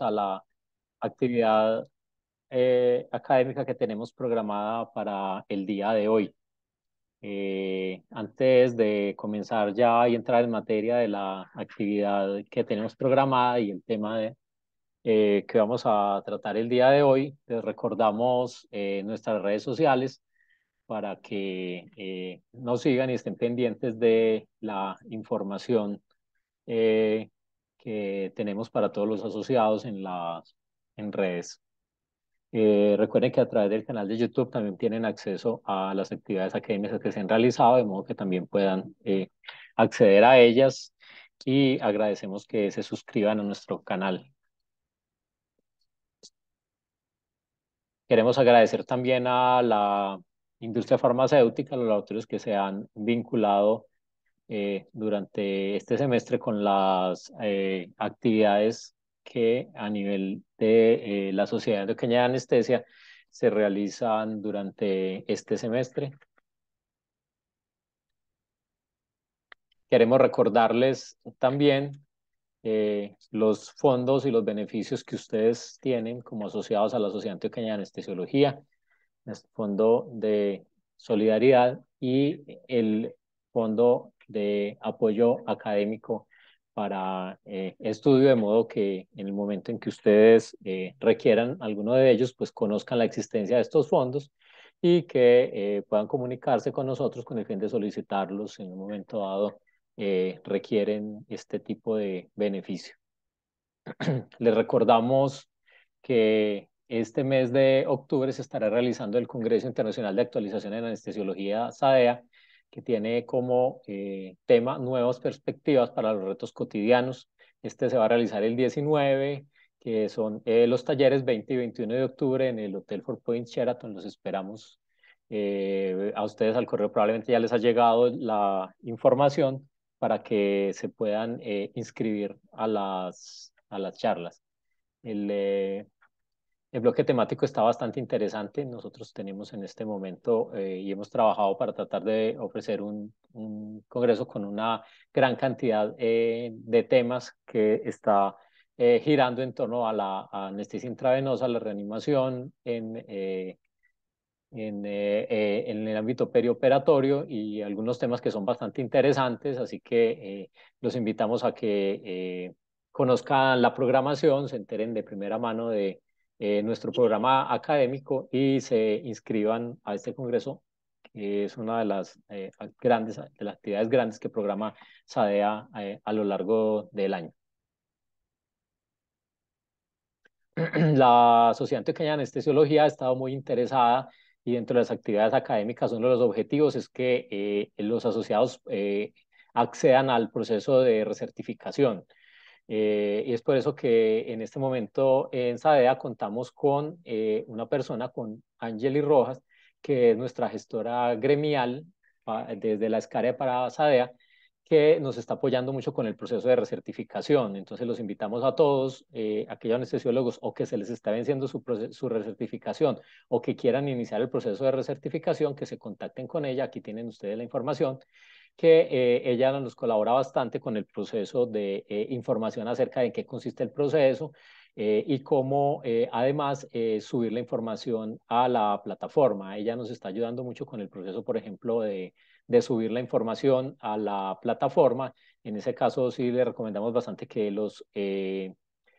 a la actividad eh, académica que tenemos programada para el día de hoy. Eh, antes de comenzar ya y entrar en materia de la actividad que tenemos programada y el tema de, eh, que vamos a tratar el día de hoy, les recordamos nuestras redes sociales para que nos sigan y estén pendientes de la información que tenemos para todos los asociados en las en redes. Eh, recuerden que a través del canal de YouTube también tienen acceso a las actividades académicas que se han realizado, de modo que también puedan eh, acceder a ellas y agradecemos que se suscriban a nuestro canal. Queremos agradecer también a la industria farmacéutica, a los laboratorios que se han vinculado eh, durante este semestre con las eh, actividades que a nivel de eh, la Sociedad Endocrina de Anestesia se realizan durante este semestre. Queremos recordarles también los fondos y los beneficios que ustedes tienen como asociados a la Sociedad Antioqueña de Anestesiología, el Fondo de Solidaridad y el Fondo de apoyo académico para eh, estudio, de modo que en el momento en que ustedes eh, requieran alguno de ellos, pues conozcan la existencia de estos fondos y que eh, puedan comunicarse con nosotros con el fin de solicitarlos en un momento dado requieren este tipo de beneficio. Les recordamos que este mes de octubre se estará realizando el Congreso Internacional de Actualización en Anestesiología SADEA, que tiene como eh, tema nuevas perspectivas para los retos cotidianos. Este se va a realizar el 19, que son eh, los talleres 20 y 21 de octubre en el Hotel Four Points Sheraton. Los esperamos eh, a ustedes al correo. Probablemente ya les ha llegado la información para que se puedan inscribir a las, a las charlas. El, el bloque temático está bastante interesante. Nosotros tenemos en este momento eh, y hemos trabajado para tratar de ofrecer un, un congreso con una gran cantidad eh, de temas que está eh, girando en torno a la anestesia intravenosa, la reanimación en, en, en, el ámbito perioperatorio y algunos temas que son bastante interesantes. Así que los invitamos a que conozcan la programación, se enteren de primera mano de eh, nuestro programa académico y se inscriban a este congreso, que es una de las eh, grandes, de las actividades grandes que programa SADEA eh, a lo largo del año. La Sociedad Antioqueña de Anestesiología ha estado muy interesada y dentro de las actividades académicas uno de los objetivos es que los asociados accedan al proceso de recertificación. Eh, y es por eso que en este momento en SADEA contamos con eh, una persona, con Angeli Rojas, que es nuestra gestora gremial desde la escala para SADEA, que nos está apoyando mucho con el proceso de recertificación. Entonces los invitamos a todos, eh, aquellos anestesiólogos o que se les está venciendo su, su recertificación o que quieran iniciar el proceso de recertificación, que se contacten con ella. Aquí tienen ustedes la información que eh, ella nos colabora bastante con el proceso de eh, información acerca de en qué consiste el proceso eh, y cómo además subir la información a la plataforma. Ella nos está ayudando mucho con el proceso, por ejemplo, de, de subir la información a la plataforma. En ese caso sí le recomendamos bastante que los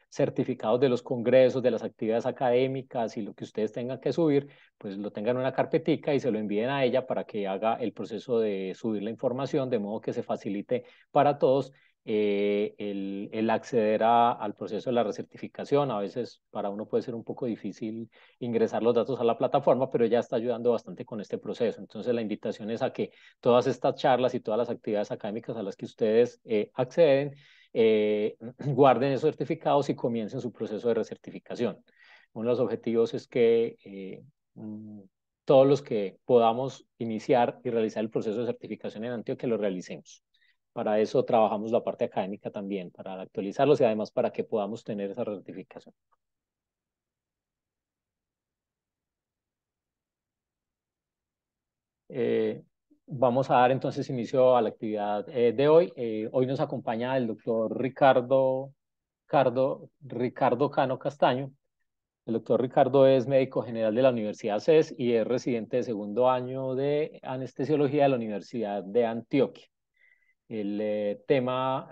certificados de los congresos, de las actividades académicas y lo que ustedes tengan que subir, pues lo tengan en una carpetica y se lo envíen a ella para que haga el proceso de subir la información, de modo que se facilite para todos eh, el, el, acceder al proceso de la recertificación. A veces para uno puede ser un poco difícil ingresar los datos a la plataforma, pero ella está ayudando bastante con este proceso. Entonces la invitación es a que todas estas charlas y todas las actividades académicas a las que ustedes eh, acceden, eh, guarden esos certificados y comiencen su proceso de recertificación. Uno de los objetivos es que eh, mm, todos los que podamos iniciar y realizar el proceso de certificación en Antioquia lo realicemos. Para eso trabajamos la parte académica también, para actualizarlos y además para que podamos tener esa certificación. Eh, Vamos a dar entonces inicio a la actividad eh, de hoy. Eh, hoy nos acompaña el doctor Ricardo Ricardo, Ricardo Cano Castaño. El doctor Ricardo es médico general de la Universidad CES y es residente de segundo año de anestesiología de la Universidad de Antioquia. El eh, tema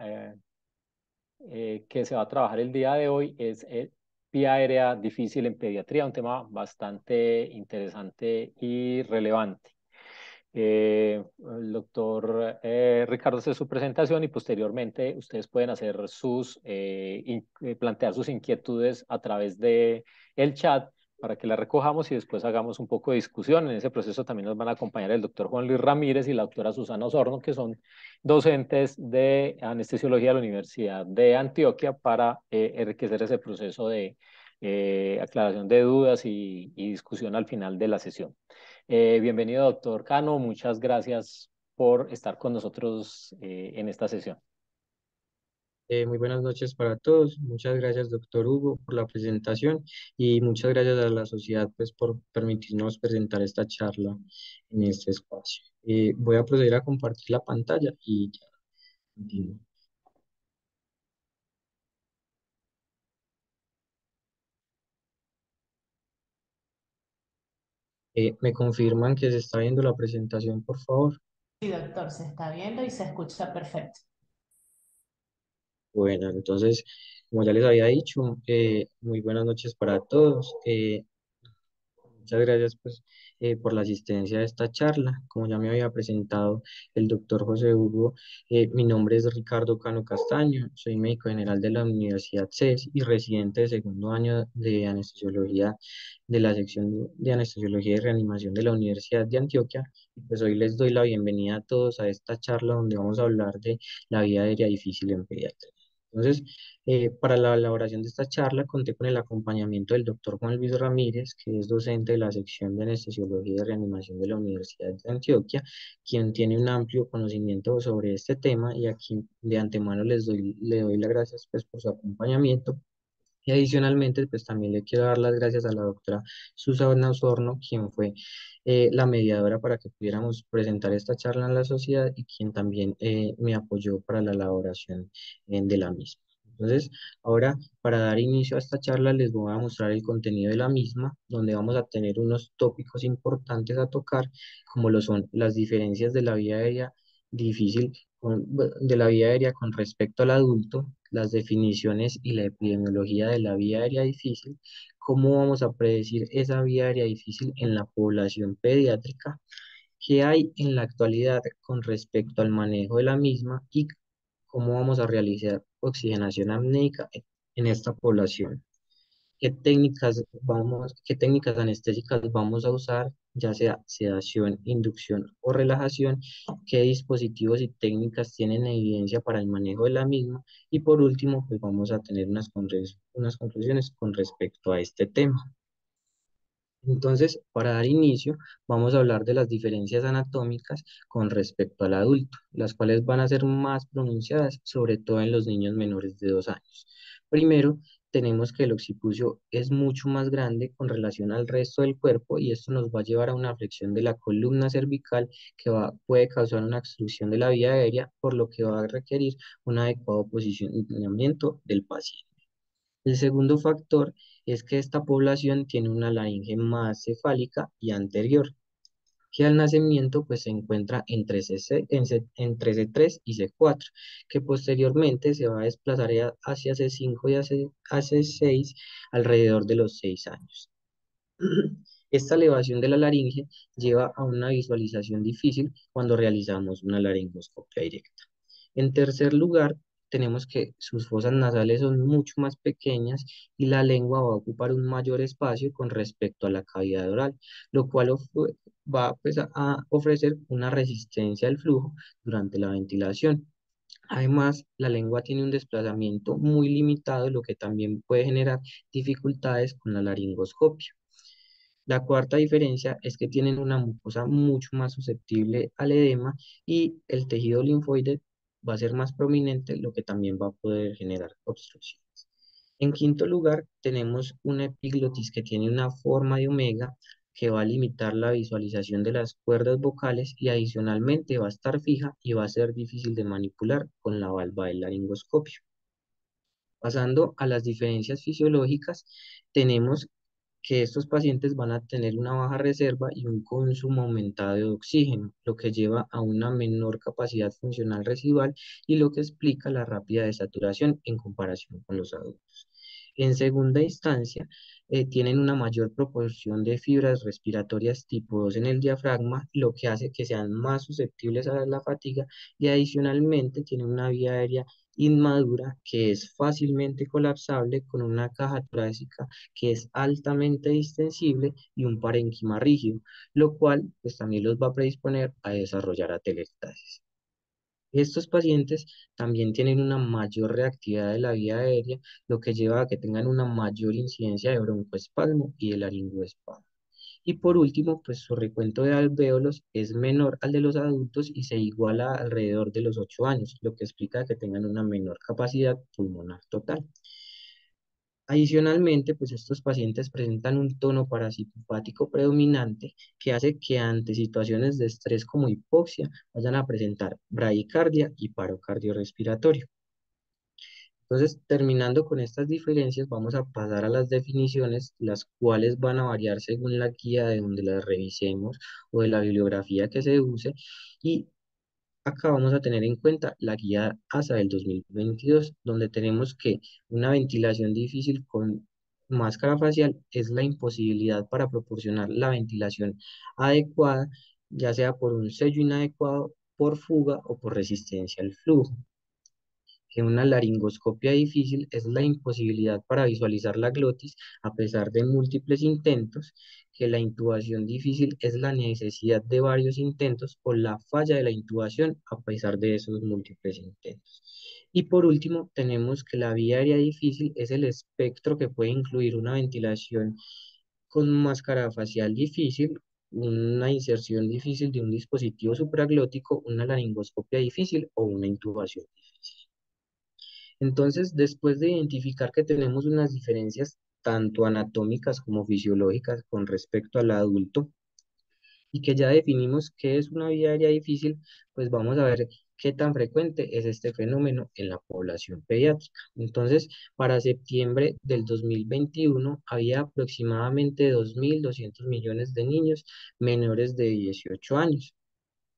que se va a trabajar el día de hoy es vía aérea difícil en pediatría, un tema bastante interesante y relevante. Eh, el doctor eh, Ricardo hace su presentación y posteriormente ustedes pueden hacer sus, eh, plantear sus inquietudes a través de el chat para que la recojamos y después hagamos un poco de discusión. En ese proceso también nos van a acompañar el doctor Juan Luis Ramírez y la doctora Susana Osorno, que son docentes de anestesiología de la Universidad de Antioquia para enriquecer ese proceso de aclaración de dudas y discusión al final de la sesión. Eh, bienvenido, doctor Cano. Muchas gracias por estar con nosotros eh, en esta sesión. Eh, muy buenas noches para todos. Muchas gracias, doctor Hugo, por la presentación y muchas gracias a la sociedad pues, por permitirnos presentar esta charla en este espacio. voy a proceder a compartir la pantalla y ya continúo. Eh, ¿me confirman que se está viendo la presentación, por favor? Sí, doctor, se está viendo y se escucha perfecto. Bueno, entonces, como ya les había dicho, eh, muy buenas noches para todos. Eh, Muchas gracias pues, eh, por la asistencia a esta charla. Como ya me había presentado el doctor José Hugo, eh, mi nombre es Ricardo Cano Castaño, soy médico general de la Universidad CES y residente de segundo año de anestesiología de la sección de anestesiología y reanimación de la Universidad de Antioquia. Y pues hoy les doy la bienvenida a todos a esta charla donde vamos a hablar de la vida aérea difícil en pediatría. Entonces, eh, para la elaboración de esta charla conté con el acompañamiento del doctor Juan Luis Ramírez, que es docente de la sección de anestesiología y reanimación de la Universidad de Antioquia, quien tiene un amplio conocimiento sobre este tema y a quien de antemano les doy, le doy las gracias pues, por su acompañamiento. Y adicionalmente, pues también le quiero dar las gracias a la doctora Susana Osorno, quien fue eh, la mediadora para que pudiéramos presentar esta charla en la sociedad y quien también eh, me apoyó para la elaboración eh, de la misma. Entonces, ahora para dar inicio a esta charla les voy a mostrar el contenido de la misma, donde vamos a tener unos tópicos importantes a tocar, como lo son las diferencias de la vía aérea difícil de la vía aérea con respecto al adulto, las definiciones y la epidemiología de la vía aérea difícil, cómo vamos a predecir esa vía aérea difícil en la población pediátrica, qué hay en la actualidad con respecto al manejo de la misma y cómo vamos a realizar oxigenación apneica en esta población. ¿Qué técnicas, vamos, qué técnicas anestésicas vamos a usar, ya sea sedación, inducción o relajación? ¿Qué dispositivos y técnicas tienen evidencia para el manejo de la misma? Y por último, pues vamos a tener unas, unas conclusiones con respecto a este tema. Entonces, para dar inicio, vamos a hablar de las diferencias anatómicas con respecto al adulto, las cuales van a ser más pronunciadas, sobre todo en los niños menores de dos años. Primero, tenemos que el occipucio es mucho más grande con relación al resto del cuerpo y esto nos va a llevar a una flexión de la columna cervical que va, puede causar una obstrucción de la vía aérea, por lo que va a requerir un adecuado posicionamiento del paciente. El segundo factor es que esta población tiene una laringe más cefálica y anterior, que al nacimiento pues se encuentra entre, C, entre C3 y C4, que posteriormente se va a desplazar hacia C5 y hacia C6 alrededor de los 6 años. Esta elevación de la laringe lleva a una visualización difícil cuando realizamos una laringoscopia directa. En tercer lugar, tenemos que sus fosas nasales son mucho más pequeñas y la lengua va a ocupar un mayor espacio con respecto a la cavidad oral, lo cual va pues, a ofrecer una resistencia al flujo durante la ventilación. Además, la lengua tiene un desplazamiento muy limitado, lo que también puede generar dificultades con la laringoscopia. La cuarta diferencia es que tienen una mucosa mucho más susceptible al edema y el tejido linfoide va a ser más prominente, lo que también va a poder generar obstrucciones. En quinto lugar, tenemos una epiglotis que tiene una forma de omega que va a limitar la visualización de las cuerdas vocales y adicionalmente va a estar fija y va a ser difícil de manipular con la valva del laringoscopio. Pasando a las diferencias fisiológicas, tenemos que estos pacientes van a tener una baja reserva y un consumo aumentado de oxígeno, lo que lleva a una menor capacidad funcional residual y lo que explica la rápida desaturación en comparación con los adultos. En segunda instancia, eh, tienen una mayor proporción de fibras respiratorias tipo 2 en el diafragma, lo que hace que sean más susceptibles a la fatiga y adicionalmente tienen una vía aérea inmadura que es fácilmente colapsable con una caja torácica que es altamente distensible y un parénquima rígido, lo cual pues también los va a predisponer a desarrollar atelectasis. Estos pacientes también tienen una mayor reactividad de la vía aérea, lo que lleva a que tengan una mayor incidencia de broncoespasmo y de laringoespasmo. Y por último, pues su recuento de alvéolos es menor al de los adultos y se iguala alrededor de los 8 años, lo que explica que tengan una menor capacidad pulmonar total. Adicionalmente, pues estos pacientes presentan un tono parasimpático predominante que hace que ante situaciones de estrés como hipoxia vayan a presentar bradicardia y paro cardiorrespiratorio. Entonces, terminando con estas diferencias, vamos a pasar a las definiciones, las cuales van a variar según la guía de donde las revisemos o de la bibliografía que se use. Y acá vamos a tener en cuenta la guía ASA del 2022, donde tenemos que una ventilación difícil con máscara facial es la imposibilidad para proporcionar la ventilación adecuada, ya sea por un sello inadecuado, por fuga o por resistencia al flujo que una laringoscopia difícil es la imposibilidad para visualizar la glotis a pesar de múltiples intentos, que la intubación difícil es la necesidad de varios intentos o la falla de la intubación a pesar de esos múltiples intentos. Y por último, tenemos que la vía aérea difícil es el espectro que puede incluir una ventilación con máscara facial difícil, una inserción difícil de un dispositivo supraglótico, una laringoscopia difícil o una intubación. Entonces, después de identificar que tenemos unas diferencias tanto anatómicas como fisiológicas con respecto al adulto y que ya definimos qué es una vía aérea difícil, pues vamos a ver qué tan frecuente es este fenómeno en la población pediátrica. Entonces, para septiembre del 2021 había aproximadamente 2.200 millones de niños menores de 18 años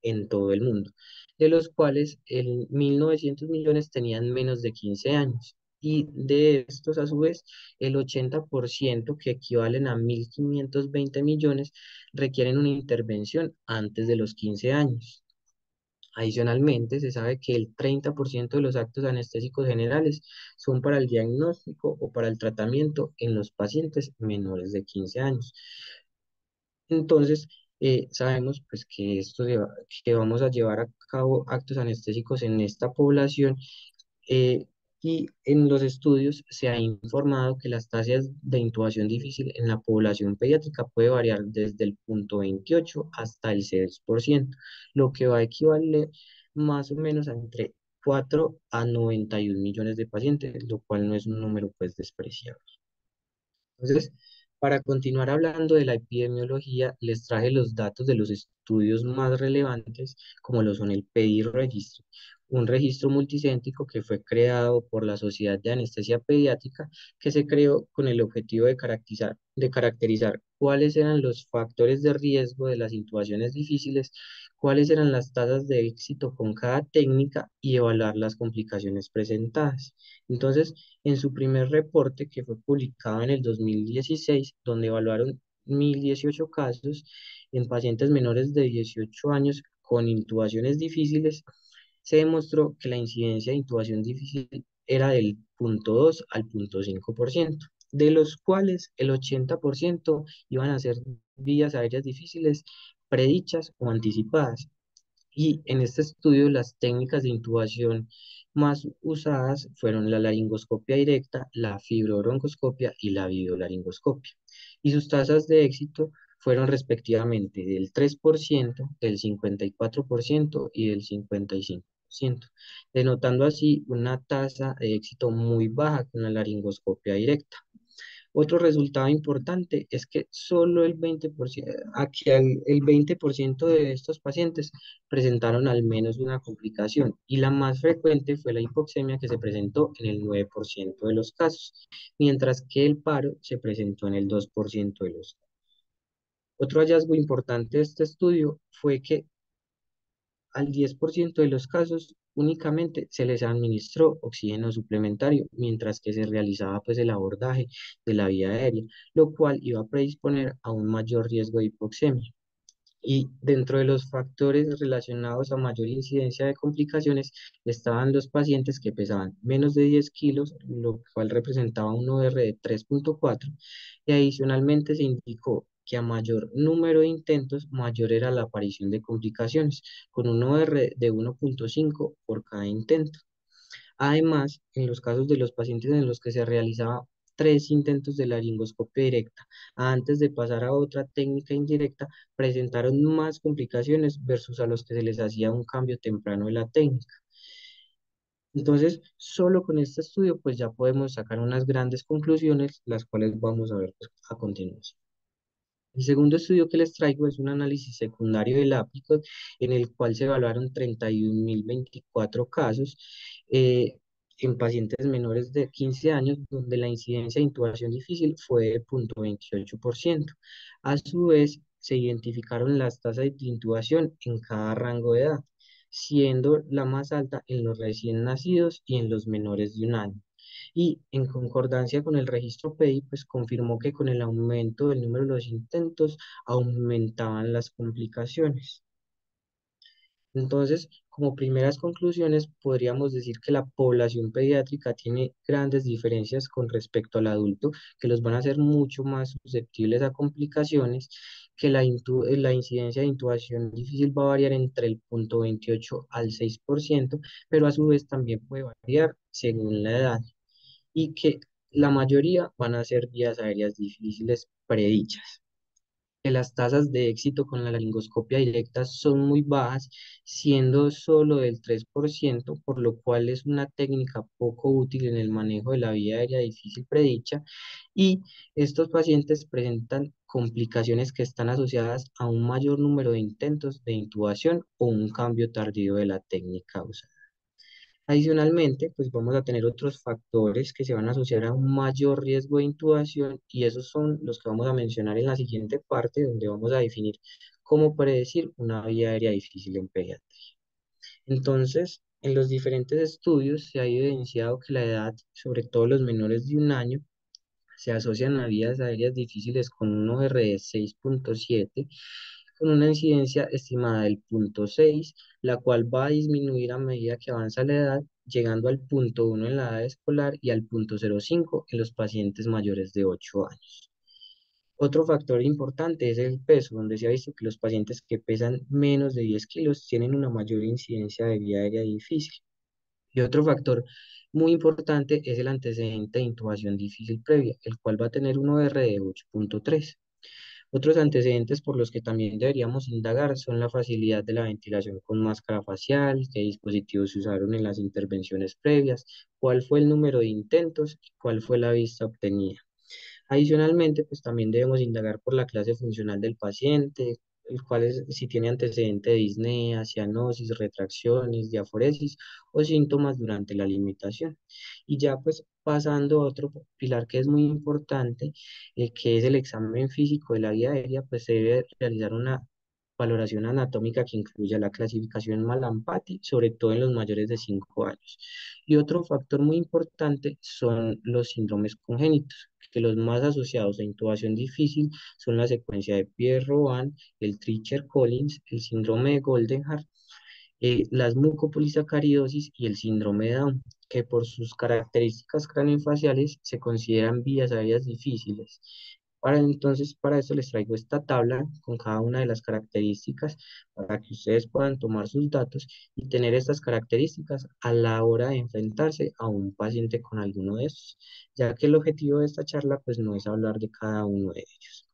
en todo el mundo de los cuales el 1.900 millones tenían menos de 15 años. Y de estos, a su vez, el 80%, que equivalen a 1.520 millones, requieren una intervención antes de los 15 años. Adicionalmente, se sabe que el 30% de los actos anestésicos generales son para el diagnóstico o para el tratamiento en los pacientes menores de 15 años. Entonces, eh, sabemos pues, que, esto que vamos a llevar a cabo actos anestésicos en esta población eh, y en los estudios se ha informado que las tasas de intubación difícil en la población pediátrica puede variar desde el punto 28 hasta el 6%, lo que va a equivaler más o menos a entre 4 a 91 millones de pacientes, lo cual no es un número pues despreciable. Entonces, para continuar hablando de la epidemiología, les traje los datos de los estudios más relevantes, como lo son el PEDI registro, un registro multicéntrico que fue creado por la Sociedad de Anestesia Pediátrica, que se creó con el objetivo de caracterizar, de caracterizar cuáles eran los factores de riesgo de las intubaciones difíciles, cuáles eran las tasas de éxito con cada técnica y evaluar las complicaciones presentadas. Entonces, en su primer reporte, que fue publicado en el 2016, donde evaluaron 1.018 casos en pacientes menores de 18 años con intubaciones difíciles, se demostró que la incidencia de intubación difícil era del 0.2 al 0.5%, de los cuales el 80% iban a ser vías aéreas difíciles predichas o anticipadas. Y en este estudio las técnicas de intubación más usadas fueron la laringoscopia directa, la fibrobroncoscopia y la videolaringoscopia. Y sus tasas de éxito fueron respectivamente del 3%, del 54% y del 55%, denotando así una tasa de éxito muy baja con la laringoscopia directa. Otro resultado importante es que solo el 20%, aquí el 20% de estos pacientes presentaron al menos una complicación y la más frecuente fue la hipoxemia que se presentó en el 9% de los casos, mientras que el paro se presentó en el 2% de los casos. Otro hallazgo importante de este estudio fue que al 10% de los casos únicamente se les administró oxígeno suplementario mientras que se realizaba pues el abordaje de la vía aérea, lo cual iba a predisponer a un mayor riesgo de hipoxemia. Y dentro de los factores relacionados a mayor incidencia de complicaciones estaban los pacientes que pesaban menos de 10 kilos, lo cual representaba un OR de 3.4, y adicionalmente se indicó que a mayor número de intentos, mayor era la aparición de complicaciones, con un OR de 1.5 por cada intento. Además, en los casos de los pacientes en los que se realizaba tres intentos de laringoscopia directa antes de pasar a otra técnica indirecta, presentaron más complicaciones versus a los que se les hacía un cambio temprano de la técnica. Entonces, solo con este estudio, pues ya podemos sacar unas grandes conclusiones, las cuales vamos a ver pues, a continuación. El segundo estudio que les traigo es un análisis secundario del APICOT en el cual se evaluaron 31.024 casos eh, en pacientes menores de 15 años, donde la incidencia de intubación difícil fue de 0.28%. A su vez, se identificaron las tasas de intubación en cada rango de edad, siendo la más alta en los recién nacidos y en los menores de un año y en concordancia con el registro PEI, pues confirmó que con el aumento del número de los intentos aumentaban las complicaciones. Entonces, como primeras conclusiones, podríamos decir que la población pediátrica tiene grandes diferencias con respecto al adulto, que los van a hacer mucho más susceptibles a complicaciones, que la, la incidencia de intubación difícil va a variar entre el 0.28 al 6%, pero a su vez también puede variar según la edad y que la mayoría van a ser vías aéreas difíciles predichas. Que las tasas de éxito con la laringoscopia directa son muy bajas, siendo solo del 3%, por lo cual es una técnica poco útil en el manejo de la vía aérea difícil predicha, y estos pacientes presentan complicaciones que están asociadas a un mayor número de intentos de intubación o un cambio tardío de la técnica usada. Adicionalmente, pues vamos a tener otros factores que se van a asociar a un mayor riesgo de intubación y esos son los que vamos a mencionar en la siguiente parte donde vamos a definir cómo predecir una vía aérea difícil en pediatría. Entonces, en los diferentes estudios se ha evidenciado que la edad, sobre todo los menores de un año, se asocian a vías aéreas difíciles con un OR de 6.7 con una incidencia estimada del punto 6, la cual va a disminuir a medida que avanza la edad, llegando al punto 1 en la edad escolar y al punto 0,5 en los pacientes mayores de 8 años. Otro factor importante es el peso, donde se ha visto que los pacientes que pesan menos de 10 kilos tienen una mayor incidencia de vía aérea difícil. Y otro factor muy importante es el antecedente de intubación difícil previa, el cual va a tener un OR de 8.3. Otros antecedentes por los que también deberíamos indagar son la facilidad de la ventilación con máscara facial, qué dispositivos se usaron en las intervenciones previas, cuál fue el número de intentos y cuál fue la vista obtenida. Adicionalmente, pues también debemos indagar por la clase funcional del paciente, el cual es si tiene antecedente de disnea, cianosis, retracciones, diaforesis o síntomas durante la limitación. Y ya pues pasando a otro pilar que es muy importante, eh, que es el examen físico de la vía aérea, pues se debe realizar una valoración anatómica que incluya la clasificación Malampati, sobre todo en los mayores de 5 años. Y otro factor muy importante son los síndromes congénitos, que los más asociados a intubación difícil son la secuencia de Pierre-Robin, el Tricher-Collins, el síndrome de Goldenhar, eh, las mucopolisacaridosis y el síndrome de Down, que por sus características craneofaciales se consideran vías aéreas difíciles. Entonces, para eso les traigo esta tabla con cada una de las características para que ustedes puedan tomar sus datos y tener estas características a la hora de enfrentarse a un paciente con alguno de estos, ya que el objetivo de esta charla pues no es hablar de cada uno de ellos.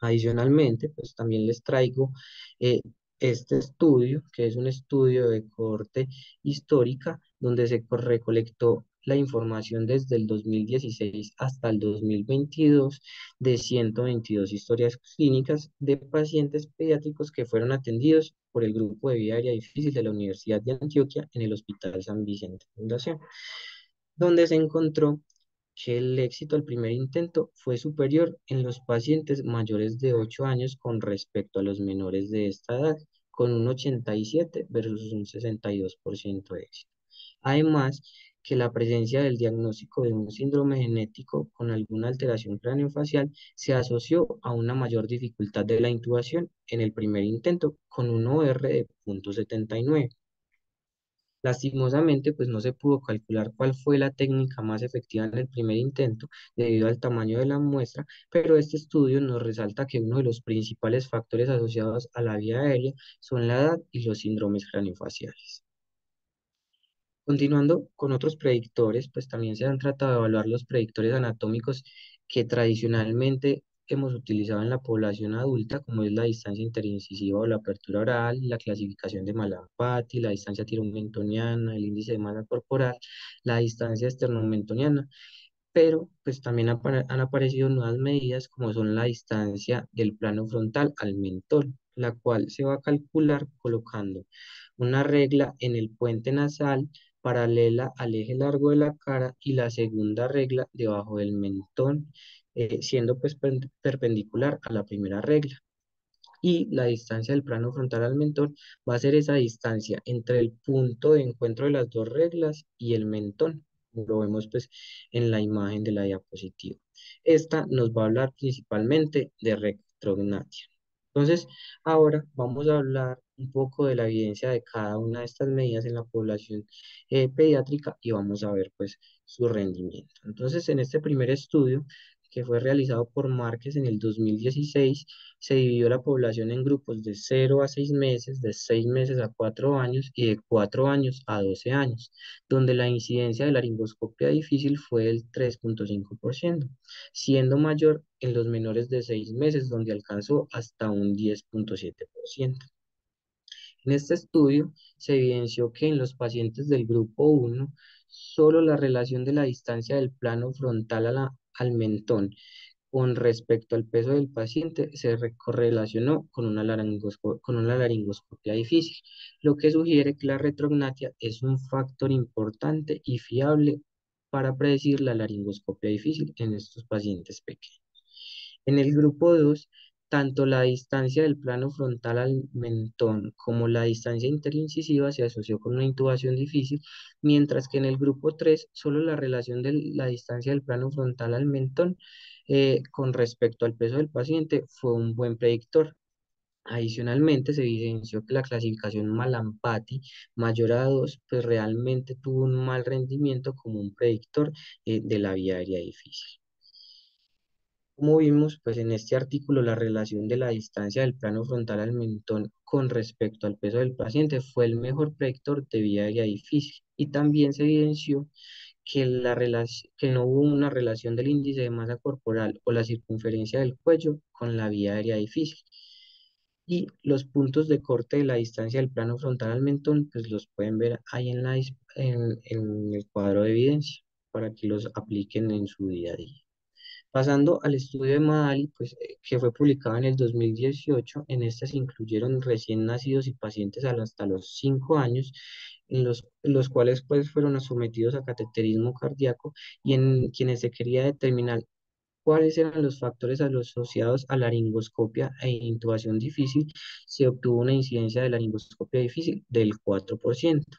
Adicionalmente, pues también les traigo eh, este estudio, que es un estudio de corte histórica, donde se recolectó la información desde el 2016 hasta el 2022 de 122 historias clínicas de pacientes pediátricos que fueron atendidos por el grupo de vida aérea difícil de la Universidad de Antioquia en el Hospital San Vicente Fundación, donde se encontró que el éxito al primer intento fue superior en los pacientes mayores de 8 años con respecto a los menores de esta edad, con un 87 versus un 62% de éxito. Además, que la presencia del diagnóstico de un síndrome genético con alguna alteración craneofacial se asoció a una mayor dificultad de la intubación en el primer intento con un OR de 0.79 Lastimosamente, pues no se pudo calcular cuál fue la técnica más efectiva en el primer intento debido al tamaño de la muestra, pero este estudio nos resalta que uno de los principales factores asociados a la vía aérea son la edad y los síndromes craniofaciales. Continuando con otros predictores, pues también se han tratado de evaluar los predictores anatómicos que tradicionalmente hemos utilizado en la población adulta, como es la distancia interincisiva o la apertura oral, la clasificación de Malampati, la distancia tiromentoniana, el índice de masa corporal, la distancia esternomentoniana. Pero pues también han aparecido nuevas medidas como son la distancia del plano frontal al mentón, la cual se va a calcular colocando una regla en el puente nasal paralela al eje largo de la cara y la segunda regla debajo del mentón eh, siendo pues perpendicular a la primera regla. Y la distancia del plano frontal al mentón va a ser esa distancia entre el punto de encuentro de las dos reglas y el mentón. Lo vemos pues en la imagen de la diapositiva. Esta nos va a hablar principalmente de retrognatia. Entonces, ahora vamos a hablar un poco de la evidencia de cada una de estas medidas en la población eh, pediátrica y vamos a ver pues su rendimiento. Entonces, en este primer estudio que fue realizado por Márquez en el 2016, se dividió la población en grupos de 0 a 6 meses, de 6 meses a 4 años y de 4 años a 12 años, donde la incidencia de laringoscopia difícil fue del 3.5%, siendo mayor en los menores de 6 meses, donde alcanzó hasta un 10.7%. En este estudio se evidenció que en los pacientes del grupo 1, solo la relación de la distancia del plano frontal a al mentón con respecto al peso del paciente se correlacionó con una, con una laringoscopia difícil, lo que sugiere que la retrognatia es un factor importante y fiable para predecir la laringoscopia difícil en estos pacientes pequeños. En el grupo 2, tanto la distancia del plano frontal al mentón como la distancia interincisiva se asoció con una intubación difícil, mientras que en el grupo 3 solo la relación de la distancia del plano frontal al mentón eh, con respecto al peso del paciente fue un buen predictor. Adicionalmente, se evidenció que la clasificación Malampati mayor a 2 pues realmente tuvo un mal rendimiento como un predictor eh, de la vía aérea difícil. Como vimos, pues en este artículo la relación de la distancia del plano frontal al mentón con respecto al peso del paciente fue el mejor predictor de vía aérea difícil y también se evidenció que, la que no hubo una relación del índice de masa corporal o la circunferencia del cuello con la vía aérea difícil. Y los puntos de corte de la distancia del plano frontal al mentón, pues los pueden ver ahí en, la, en, en el cuadro de evidencia para que los apliquen en su día a día. Pasando al estudio de Madali, pues, eh, que fue publicado en el 2018, en este se incluyeron recién nacidos y pacientes hasta los 5 años, en los, los cuales pues, fueron sometidos a cateterismo cardíaco y en quienes se quería determinar cuáles eran los factores asociados a laringoscopia e intubación difícil, se obtuvo una incidencia de laringoscopia difícil del 4%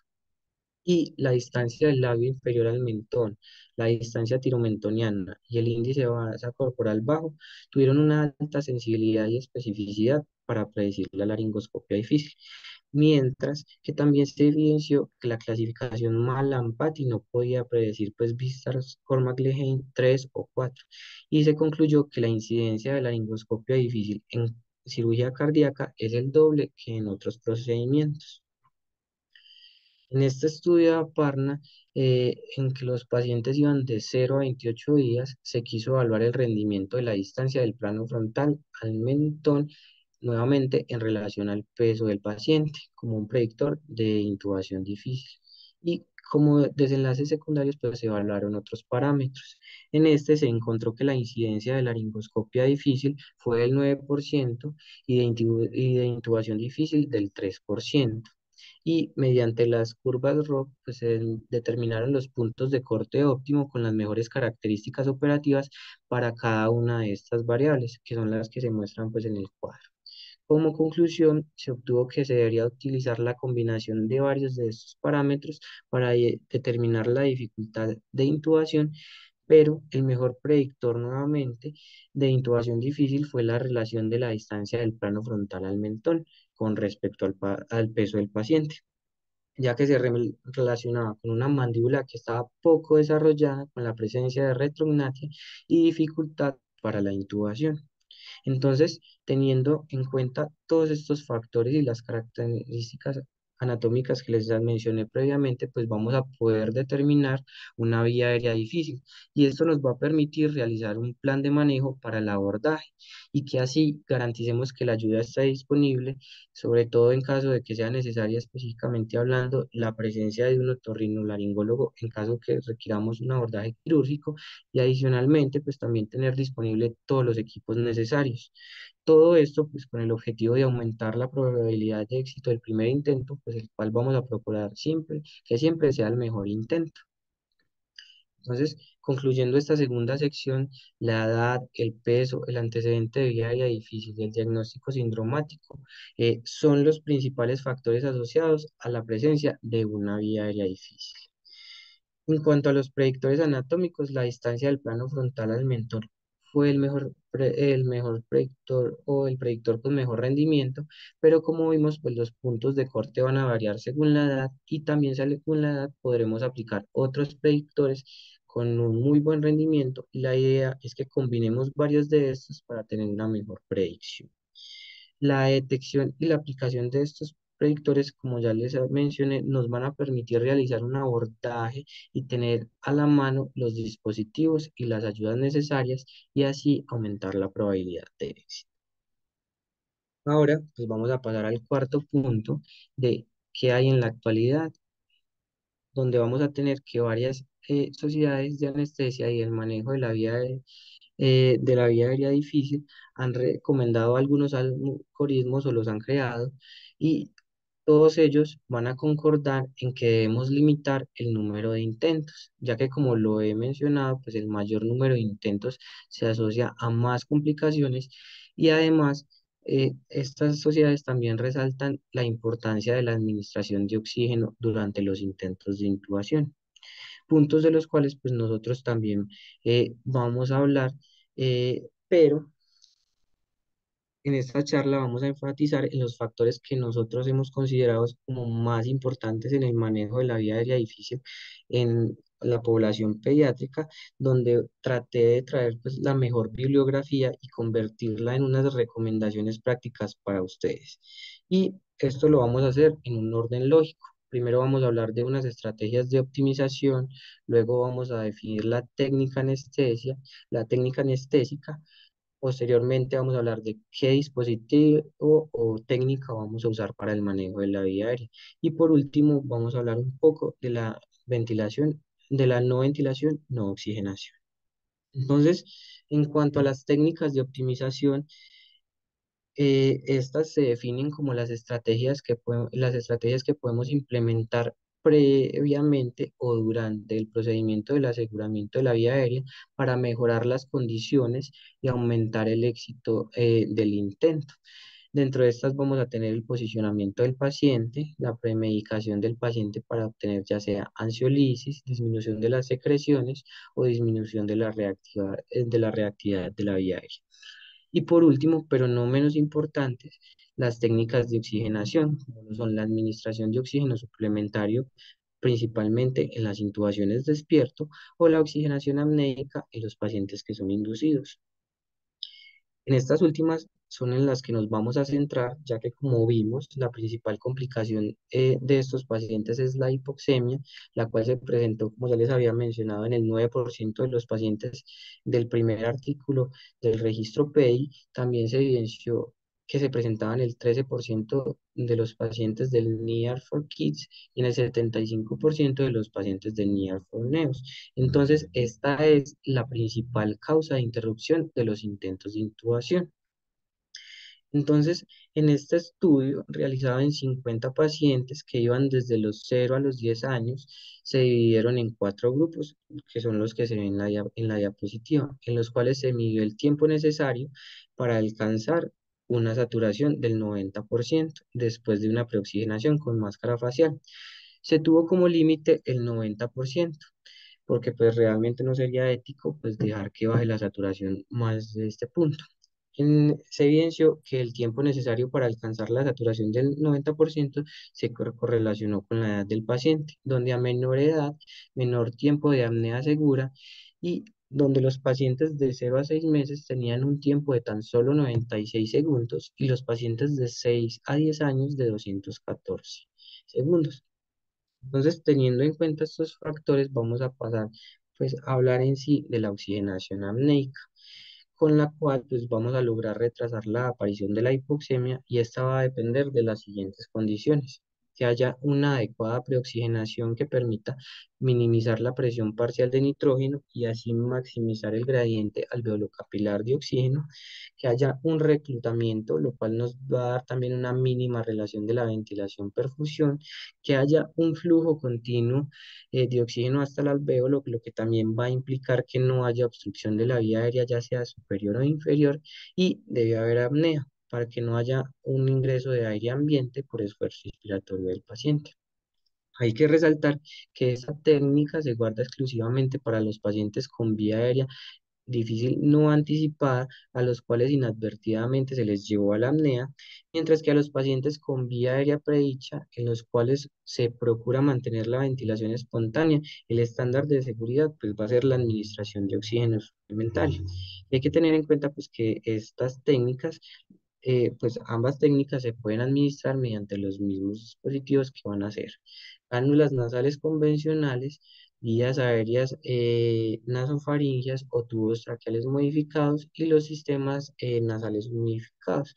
y la distancia del labio inferior al mentón, la distancia tiromentoniana y el índice de masa corporal bajo tuvieron una alta sensibilidad y especificidad para predecir la laringoscopia difícil, mientras que también se evidenció que la clasificación Malampati no podía predecir pues vistas Cormack-Lehane 3 o 4 y se concluyó que la incidencia de laringoscopia difícil en cirugía cardíaca es el doble que en otros procedimientos. En este estudio de Aparna, eh, en que los pacientes iban de 0 a 28 días, se quiso evaluar el rendimiento de la distancia del plano frontal al mentón, nuevamente en relación al peso del paciente, como un predictor de intubación difícil. Y como desenlaces secundarios, pues se evaluaron otros parámetros. En este se encontró que la incidencia de laringoscopia difícil fue del 9% y de, y de intubación difícil del 3% y mediante las curvas ROC pues, se determinaron los puntos de corte óptimo con las mejores características operativas para cada una de estas variables, que son las que se muestran pues, en el cuadro. Como conclusión, se obtuvo que se debería utilizar la combinación de varios de estos parámetros para determinar la dificultad de intubación, pero el mejor predictor nuevamente de intubación difícil fue la relación de la distancia del plano frontal al mentón con respecto al, peso del paciente ya que se relacionaba con una mandíbula que estaba poco desarrollada, con la presencia de retrognatia y dificultad para la intubación. Entonces, teniendo en cuenta todos estos factores y las características anatómicas que les mencioné previamente, pues vamos a poder determinar una vía aérea difícil y esto nos va a permitir realizar un plan de manejo para el abordaje y que así garanticemos que la ayuda está disponible, sobre todo en caso de que sea necesaria específicamente hablando la presencia de un otorrinolaringólogo en caso que requiramos un abordaje quirúrgico y adicionalmente pues también tener disponible todos los equipos necesarios. Todo esto pues con el objetivo de aumentar la probabilidad de éxito del primer intento, pues el cual vamos a procurar siempre, que siempre sea el mejor intento. Entonces, concluyendo esta segunda sección, la edad, el peso, el antecedente de vía aérea difícil y el diagnóstico sindromático eh, son los principales factores asociados a la presencia de una vía aérea difícil. En cuanto a los predictores anatómicos, la distancia del plano frontal al mentor fue el mejor, el mejor predictor o el predictor con mejor rendimiento, pero como vimos, pues los puntos de corte van a variar según la edad y también según la edad podremos aplicar otros predictores con un muy buen rendimiento y la idea es que combinemos varios de estos para tener una mejor predicción. La detección y la aplicación de estos predictores, como ya les mencioné, nos van a permitir realizar un abordaje y tener a la mano los dispositivos y las ayudas necesarias y así aumentar la probabilidad de éxito. Ahora, pues vamos a pasar al cuarto punto de qué hay en la actualidad, donde vamos a tener que varias eh, sociedades de anestesia y el manejo de la vía de, eh, de la vía aérea difícil han recomendado algunos algoritmos o los han creado y todos ellos van a concordar en que debemos limitar el número de intentos, ya que como lo he mencionado, pues el mayor número de intentos se asocia a más complicaciones y además eh, estas sociedades también resaltan la importancia de la administración de oxígeno durante los intentos de intubación, puntos de los cuales pues nosotros también eh, vamos a hablar, eh, pero en esta charla vamos a enfatizar en los factores que nosotros hemos considerado como más importantes en el manejo de la vía aérea difícil en la población pediátrica, donde traté de traer pues, la mejor bibliografía y convertirla en unas recomendaciones prácticas para ustedes. Y esto lo vamos a hacer en un orden lógico. Primero vamos a hablar de unas estrategias de optimización, luego vamos a definir la técnica la técnica anestésica, Posteriormente vamos a hablar de qué dispositivo o, técnica vamos a usar para el manejo de la vía aérea. Y por último vamos a hablar un poco de la ventilación, de la no ventilación, no oxigenación. Entonces, en cuanto a las técnicas de optimización, eh, estas se definen como las estrategias que, las estrategias que podemos implementar previamente o durante el procedimiento del aseguramiento de la vía aérea para mejorar las condiciones y aumentar el éxito eh, del intento. Dentro de estas vamos a tener el posicionamiento del paciente, la premedicación del paciente para obtener ya sea ansiolisis, disminución de las secreciones o disminución de la, de la reactividad de la vía aérea. Y por último, pero no menos importantes, las técnicas de oxigenación, como son la administración de oxígeno suplementario, principalmente en las intubaciones despierto, o la oxigenación apneica en los pacientes que son inducidos. En estas últimas son en las que nos vamos a centrar, ya que como vimos, la principal complicación eh, de estos pacientes es la hipoxemia, la cual se presentó, como ya les había mencionado, en el 9% de los pacientes del primer artículo del registro PEI. También se evidenció que se presentaban el 13% de los pacientes del NIAR for Kids y en el 75% de los pacientes del NIAR for Neos. Entonces, esta es la principal causa de interrupción de los intentos de intubación. Entonces, en este estudio realizado en 50 pacientes que iban desde los 0 a los 10 años, se dividieron en cuatro grupos, que son los que se ven en la, en la diapositiva, en los cuales se midió el tiempo necesario para alcanzar una saturación del 90% después de una preoxigenación con máscara facial. Se tuvo como límite el 90%, porque pues realmente no sería ético pues dejar que baje la saturación más de este punto se evidenció que el tiempo necesario para alcanzar la saturación del 90% se correlacionó con la edad del paciente, donde a menor edad, menor tiempo de apnea segura y donde los pacientes de 0 a 6 meses tenían un tiempo de tan solo 96 segundos y los pacientes de 6 a 10 años de 214 segundos. Entonces, teniendo en cuenta estos factores, vamos a pasar pues, a hablar en sí de la oxigenación apneica con la cual pues vamos a lograr retrasar la aparición de la hipoxemia y esta va a depender de las siguientes condiciones que haya una adecuada preoxigenación que permita minimizar la presión parcial de nitrógeno y así maximizar el gradiente alveolo capilar de oxígeno, que haya un reclutamiento, lo cual nos va a dar también una mínima relación de la ventilación-perfusión, que haya un flujo continuo eh, de oxígeno hasta el alveolo, lo que también va a implicar que no haya obstrucción de la vía aérea, ya sea superior o inferior, y debe haber apnea para que no haya un ingreso de aire ambiente por esfuerzo respiratorio del paciente. Hay que resaltar que esta técnica se guarda exclusivamente para los pacientes con vía aérea difícil no anticipada, a los cuales inadvertidamente se les llevó a la apnea, mientras que a los pacientes con vía aérea predicha, en los cuales se procura mantener la ventilación espontánea, el estándar de seguridad pues, va a ser la administración de oxígeno suplementario. hay que tener en cuenta pues, que estas técnicas eh, pues ambas técnicas se pueden administrar mediante los mismos dispositivos que van a ser cánulas nasales convencionales, vías aéreas eh, nasofaringias o tubos traqueales modificados y los sistemas eh, nasales unificados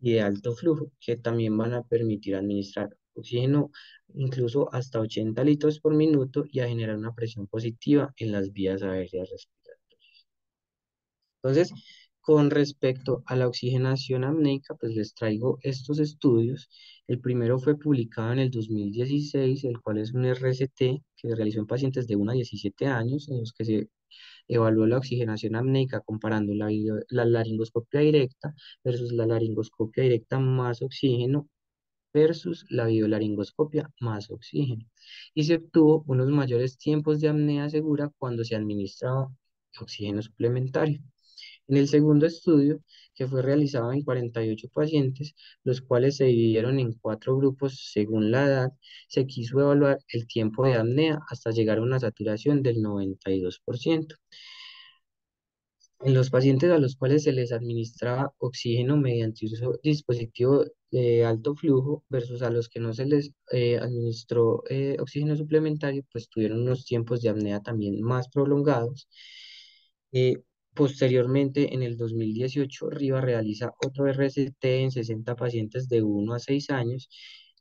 y de alto flujo que también van a permitir administrar oxígeno incluso hasta 80 litros por minuto y a generar una presión positiva en las vías aéreas respiratorias. Entonces, con respecto a la oxigenación apneica, pues les traigo estos estudios. El primero fue publicado en el 2016, el cual es un RCT que se realizó en pacientes de 1 a 17 años, en los que se evaluó la oxigenación apneica comparando la, la laringoscopia directa versus la laringoscopia directa más oxígeno versus la biolaringoscopia más oxígeno. Y se obtuvo unos mayores tiempos de apnea segura cuando se administraba oxígeno suplementario. En el segundo estudio, que fue realizado en 48 pacientes, los cuales se dividieron en cuatro grupos según la edad, se quiso evaluar el tiempo de apnea hasta llegar a una saturación del 92%. En los pacientes a los cuales se les administraba oxígeno mediante un dispositivo de alto flujo versus a los que no se les eh, administró eh, oxígeno suplementario, pues tuvieron unos tiempos de apnea también más prolongados. Eh, Posteriormente, en el 2018, Riva realiza otro RCT en 60 pacientes de 1 a 6 años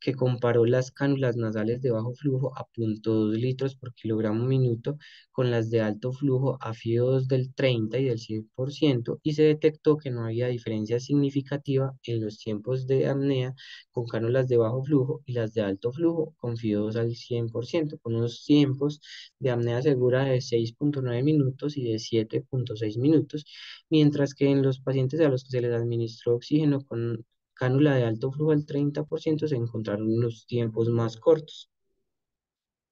que comparó las cánulas nasales de bajo flujo a 0.2 litros por kilogramo minuto con las de alto flujo a FIO2 del 30 y del 100% y se detectó que no había diferencia significativa en los tiempos de apnea con cánulas de bajo flujo y las de alto flujo con FIO2 al 100%, con unos tiempos de apnea segura de 6.9 minutos y de 7.6 minutos, mientras que en los pacientes a los que se les administró oxígeno con cánula de alto flujo al 30% se encontraron unos tiempos más cortos.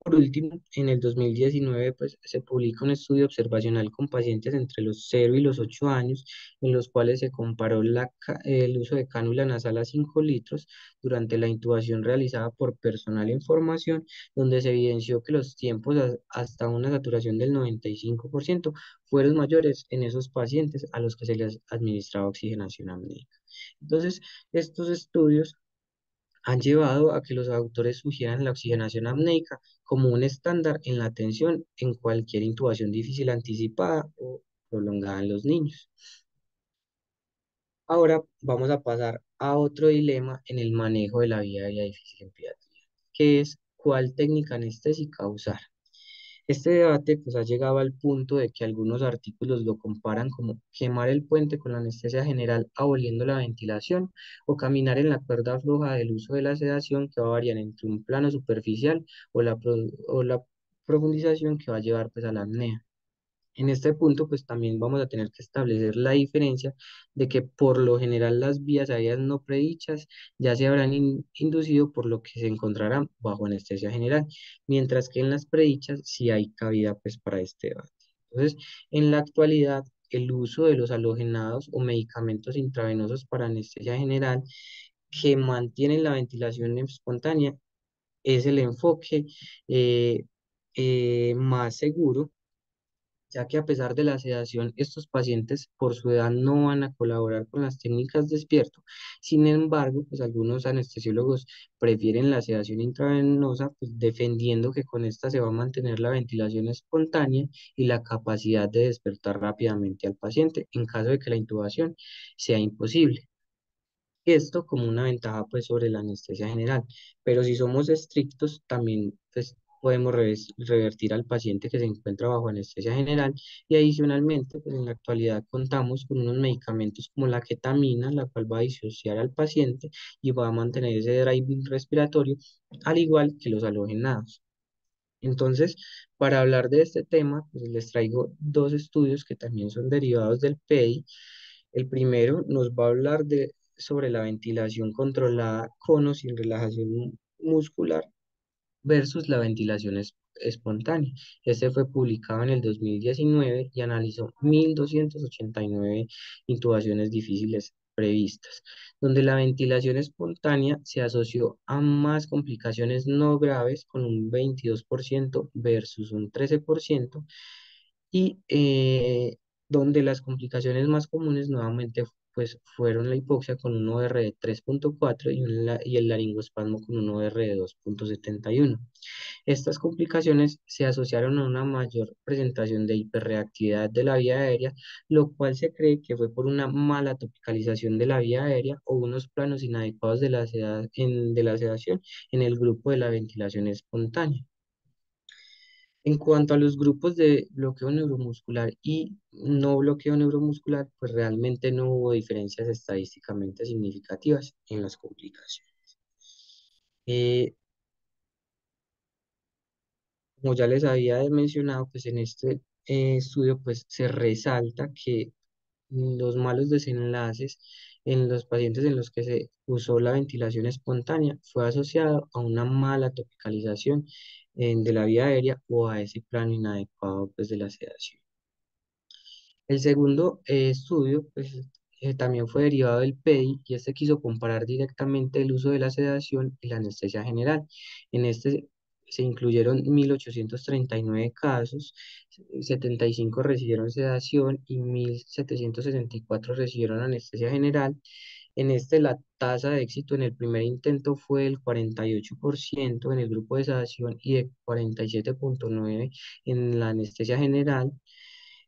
Por último, en el 2019 pues, se publica un estudio observacional con pacientes entre los 0 y los 8 años, en los cuales se comparó el uso de cánula nasal a 5 litros durante la intubación realizada por personal en formación, donde se evidenció que los tiempos hasta una saturación del 95% fueron mayores en esos pacientes a los que se les administraba oxigenación amnésica. Entonces, estos estudios han llevado a que los autores sugieran la oxigenación apneica como un estándar en la atención en cualquier intubación difícil anticipada o prolongada en los niños. Ahora vamos a pasar a otro dilema en el manejo de la vía aérea difícil en pediatría, que es cuál técnica anestésica usar. Este debate pues, ha llegado al punto de que algunos artículos lo comparan como quemar el puente con la anestesia general aboliendo la ventilación o caminar en la cuerda floja del uso de la sedación que va a variar entre un plano superficial o la, o la profundización que va a llevar pues, a la apnea. En este punto, pues también vamos a tener que establecer la diferencia de que por lo general las vías aéreas no predichas ya se habrán inducido por lo que se encontrarán bajo anestesia general, mientras que en las predichas sí hay cabida pues para este debate. Entonces, en la actualidad, el uso de los halogenados o medicamentos intravenosos para anestesia general que mantienen la ventilación espontánea es el enfoque eh, eh, más seguro ya que a pesar de la sedación, estos pacientes por su edad no van a colaborar con las técnicas despierto. Sin embargo, pues algunos anestesiólogos prefieren la sedación intravenosa, pues defendiendo que con esta se va a mantener la ventilación espontánea y la capacidad de despertar rápidamente al paciente en caso de que la intubación sea imposible. Esto como una ventaja pues sobre la anestesia general, pero si somos estrictos también pues podemos revertir al paciente que se encuentra bajo anestesia general y adicionalmente, pues en la actualidad contamos con unos medicamentos como la ketamina, la cual va a disociar al paciente y va a mantener ese driving respiratorio, al igual que los halogenados. Entonces, para hablar de este tema, pues les traigo dos estudios que también son derivados del PEI. El primero nos va a hablar de, sobre la ventilación controlada con o sin relajación muscular versus la ventilación espontánea. Este fue publicado en el 2019 y analizó 1.289 intubaciones difíciles previstas, donde la ventilación espontánea se asoció a más complicaciones no graves con un 22% versus un 13%, y eh, donde las complicaciones más comunes nuevamente pues fueron la hipoxia con un OR de 3.4 y, el laringoespasmo con un OR de 2.71. Estas complicaciones se asociaron a una mayor presentación de hiperreactividad de la vía aérea, lo cual se cree que fue por una mala topicalización de la vía aérea o unos planos inadecuados de la, de la sedación en el grupo de la ventilación espontánea. En cuanto a los grupos de bloqueo neuromuscular y no bloqueo neuromuscular, pues realmente no hubo diferencias estadísticamente significativas en las complicaciones. Eh, como ya les había mencionado, pues en este eh, estudio pues se resalta que los malos desenlaces en los pacientes en los que se usó la ventilación espontánea fue asociado a una mala topicalización de la vía aérea o a ese plano inadecuado pues, de la sedación. El segundo eh, estudio pues, eh, también fue derivado del PEI y este quiso comparar directamente el uso de la sedación y la anestesia general. En este se incluyeron 1.839 casos, 75 recibieron sedación y 1.764 recibieron anestesia general. En este la tasa de éxito en el primer intento fue del 48% en el grupo de sedación y de 47.9% en la anestesia general.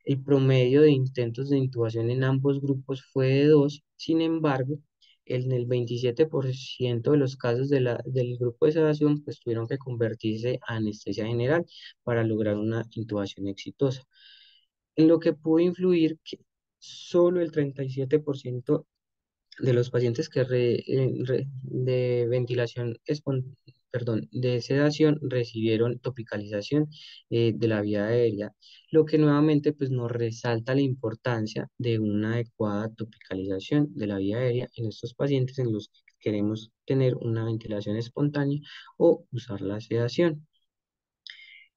El promedio de intentos de intubación en ambos grupos fue de 2, sin embargo, en el 27% de los casos del grupo de sedación pues tuvieron que convertirse a anestesia general para lograr una intubación exitosa. En lo que pudo influir que solo el 37% de los pacientes que eh, de ventilación perdón, de sedación recibieron topicalización eh, de la vía aérea, lo que nuevamente pues, nos resalta la importancia de una adecuada topicalización de la vía aérea en estos pacientes en los que queremos tener una ventilación espontánea o usar la sedación.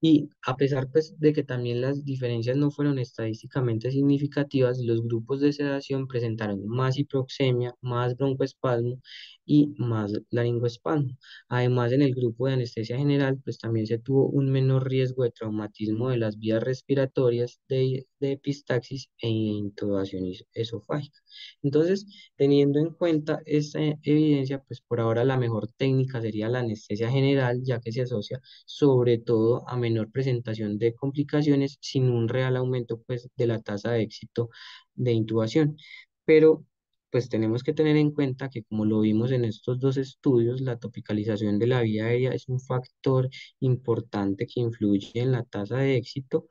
Y a pesar pues, de que también las diferencias no fueron estadísticamente significativas, los grupos de sedación presentaron más hiproxemia, más broncoespasmo y más laringoespasmo. Además, en el grupo de anestesia general, pues también se tuvo un menor riesgo de traumatismo de las vías respiratorias, de, de epistaxis e intubación esofágica. Entonces, teniendo en cuenta esta evidencia, pues por ahora la mejor técnica sería la anestesia general, ya que se asocia sobre todo a menor presentación de complicaciones sin un real aumento pues, de la tasa de éxito de intubación. Pero pues tenemos que tener en cuenta que como lo vimos en estos dos estudios, la topicalización de la vía aérea es un factor importante que influye en la tasa de éxito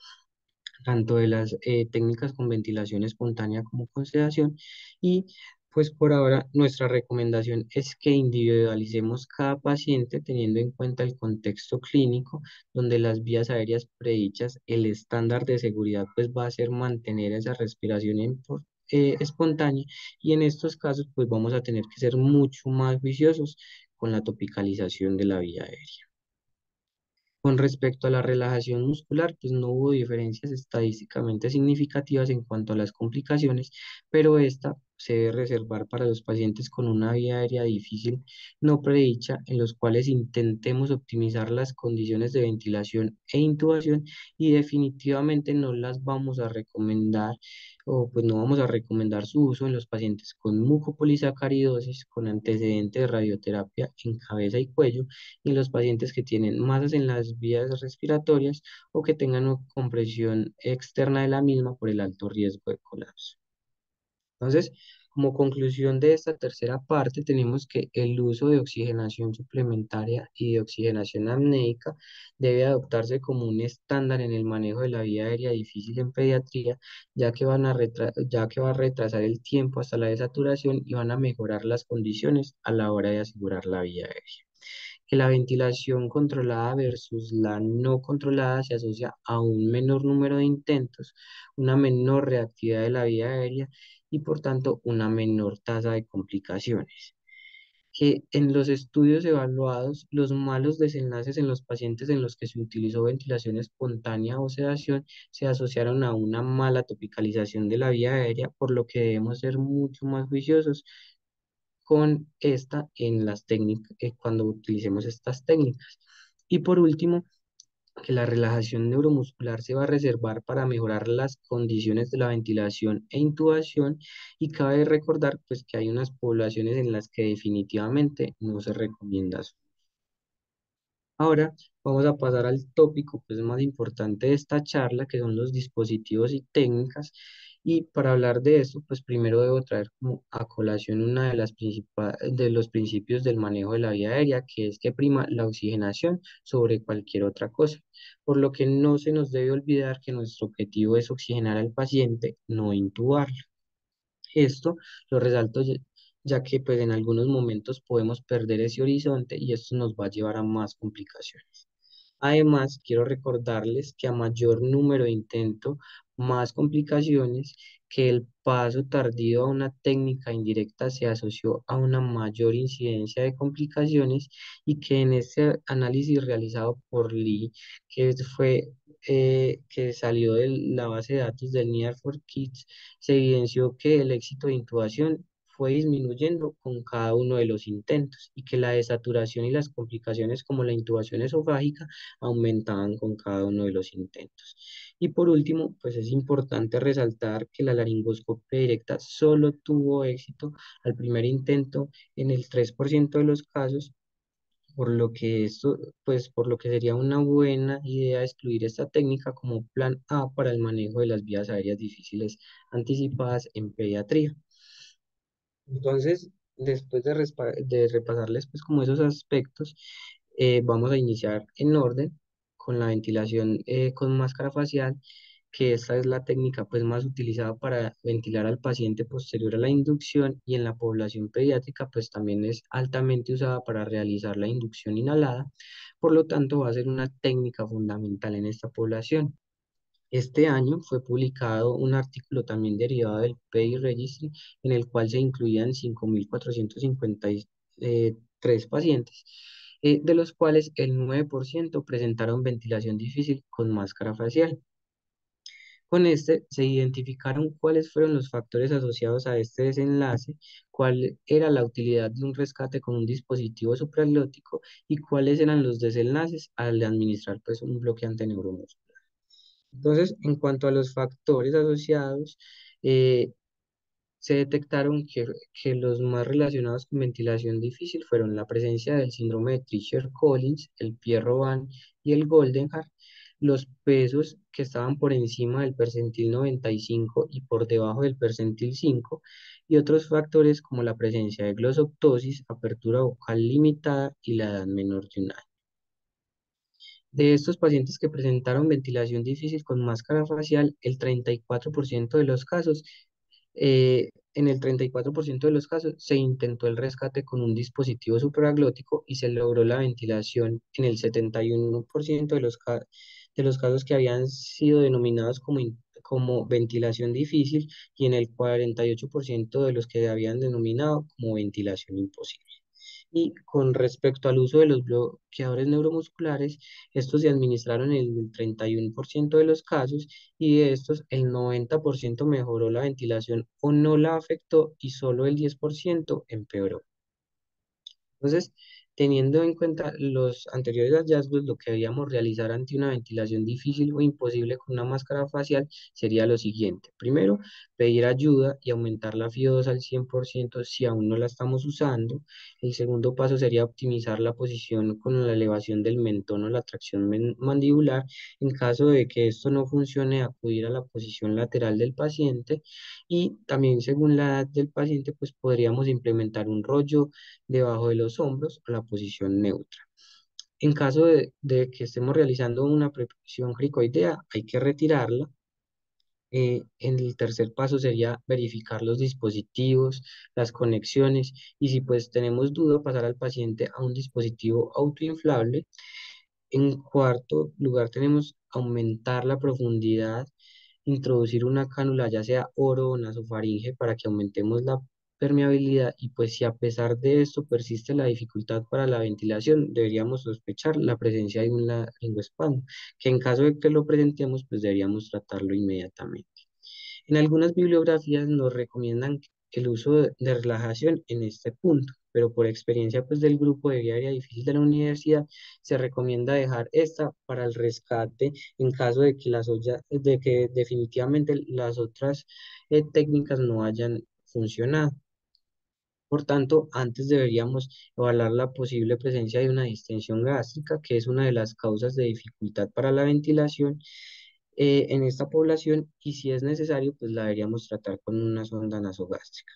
tanto de las eh, técnicas con ventilación espontánea como con sedación y pues por ahora nuestra recomendación es que individualicemos cada paciente teniendo en cuenta el contexto clínico donde las vías aéreas predichas, el estándar de seguridad pues va a ser mantener esa respiración eh, espontánea y en estos casos pues vamos a tener que ser mucho más viciosos con la topicalización de la vía aérea. Con respecto a la relajación muscular, pues no hubo diferencias estadísticamente significativas en cuanto a las complicaciones, pero esta se debe reservar para los pacientes con una vía aérea difícil no predicha, en los cuales intentemos optimizar las condiciones de ventilación e intubación y definitivamente no las vamos a recomendar o pues no vamos a recomendar su uso en los pacientes con mucopolisacaridosis, con antecedentes de radioterapia en cabeza y cuello, y en los pacientes que tienen masas en las vías respiratorias o que tengan una compresión externa de la misma por el alto riesgo de colapso. Entonces, como conclusión de esta tercera parte, tenemos que el uso de oxigenación suplementaria y de oxigenación apneica debe adoptarse como un estándar en el manejo de la vía aérea difícil en pediatría, ya que, van va a retrasar el tiempo hasta la desaturación y van a mejorar las condiciones a la hora de asegurar la vía aérea. Que la ventilación controlada versus la no controlada se asocia a un menor número de intentos, una menor reactividad de la vía aérea y por tanto una menor tasa de complicaciones. Que en los estudios evaluados, los malos desenlaces en los pacientes en los que se utilizó ventilación espontánea o sedación se asociaron a una mala topicalización de la vía aérea, por lo que debemos ser mucho más juiciosos con esta en las técnicas, eh, cuando utilicemos estas técnicas. Y por último, que la relajación neuromuscular se va a reservar para mejorar las condiciones de la ventilación e intubación y cabe recordar pues que hay unas poblaciones en las que definitivamente no se recomienda Ahora vamos a pasar al tópico pues, más importante de esta charla, que son los dispositivos y técnicas. Y para hablar de esto, pues primero debo traer como a colación una de las de los principios del manejo de la vía aérea, que es que prima la oxigenación sobre cualquier otra cosa. Por lo que no se nos debe olvidar que nuestro objetivo es oxigenar al paciente, no intubarlo. Esto lo resalto ya que pues en algunos momentos podemos perder ese horizonte y esto nos va a llevar a más complicaciones. Además, quiero recordarles que a mayor número de intento, más complicaciones, que el paso tardío a una técnica indirecta se asoció a una mayor incidencia de complicaciones y que en este análisis realizado por Lee, que fue eh, que salió de la base de datos del NIAR for Kids, se evidenció que el éxito de intubación fue disminuyendo con cada uno de los intentos y que la desaturación y las complicaciones como la intubación esofágica aumentaban con cada uno de los intentos. Y por último, pues es importante resaltar que la laringoscopia directa solo tuvo éxito al primer intento en el 3% de los casos por lo que esto, pues por lo que sería una buena idea excluir esta técnica como plan A para el manejo de las vías aéreas difíciles anticipadas en pediatría. Entonces, después de, repasarles pues como esos aspectos, eh, vamos a iniciar en orden con la ventilación eh, con máscara facial, que esta es la técnica pues más utilizada para ventilar al paciente posterior a la inducción y en la población pediátrica pues también es altamente usada para realizar la inducción inhalada, por lo tanto va a ser una técnica fundamental en esta población. Este año fue publicado un artículo también derivado del PEI Registry en el cual se incluían 5.453 eh, pacientes, eh, de los cuales el 9% presentaron ventilación difícil con máscara facial. Con este se identificaron cuáles fueron los factores asociados a este desenlace, cuál era la utilidad de un rescate con un dispositivo supraglótico y cuáles eran los desenlaces al administrar pues, un bloqueante neuromuscular. Entonces, en cuanto a los factores asociados, eh, se detectaron que, que, los más relacionados con ventilación difícil fueron la presencia del síndrome de Treacher-Collins, el Pierre-Robin y el Goldenhar, los pesos que estaban por encima del percentil 95 y por debajo del percentil 5, y otros factores como la presencia de glosoptosis, apertura vocal limitada y la edad menor de un año. De estos pacientes que presentaron ventilación difícil con máscara facial, el 34% de los casos, eh, en el 34% de los casos se intentó el rescate con un dispositivo supraglótico y se logró la ventilación en el 71% de los, de los casos que habían sido denominados como, como ventilación difícil y en el 48% de los que habían denominado como ventilación imposible. Y con respecto al uso de los bloqueadores neuromusculares, estos se administraron en el 31% de los casos y de estos el 90% mejoró la ventilación o no la afectó y solo el 10% empeoró. Entonces, Teniendo en cuenta los anteriores hallazgos, lo que debíamos realizar ante una ventilación difícil o imposible con una máscara facial sería lo siguiente. Primero, pedir ayuda y aumentar la FIO2 al 100% si aún no la estamos usando. El segundo paso sería optimizar la posición con la elevación del mentón o la tracción mandibular. En caso de que esto no funcione, acudir a la posición lateral del paciente y también según la edad del paciente, pues podríamos implementar un rollo debajo de los hombros o la posición neutra. En caso de, que estemos realizando una preparación cricoidea, hay que retirarla. Eh, en el tercer paso sería verificar los dispositivos, las conexiones y si pues tenemos duda pasar al paciente a un dispositivo autoinflable. En cuarto lugar tenemos aumentar la profundidad, introducir una cánula ya sea oro o nasofaringe para que aumentemos la permeabilidad y pues si a pesar de esto persiste la dificultad para la ventilación, deberíamos sospechar la presencia de un laringoespasmo, que en caso de que lo presentemos, pues deberíamos tratarlo inmediatamente. En algunas bibliografías nos recomiendan el uso de, relajación en este punto, pero por experiencia pues del grupo de área difícil de la universidad, se recomienda dejar esta para el rescate en caso de que, las de que definitivamente las otras eh, técnicas no hayan funcionado. Por tanto, antes deberíamos evaluar la posible presencia de una distensión gástrica, que es una de las causas de dificultad para la ventilación eh, en esta población y si es necesario, pues la deberíamos tratar con una sonda nasogástrica.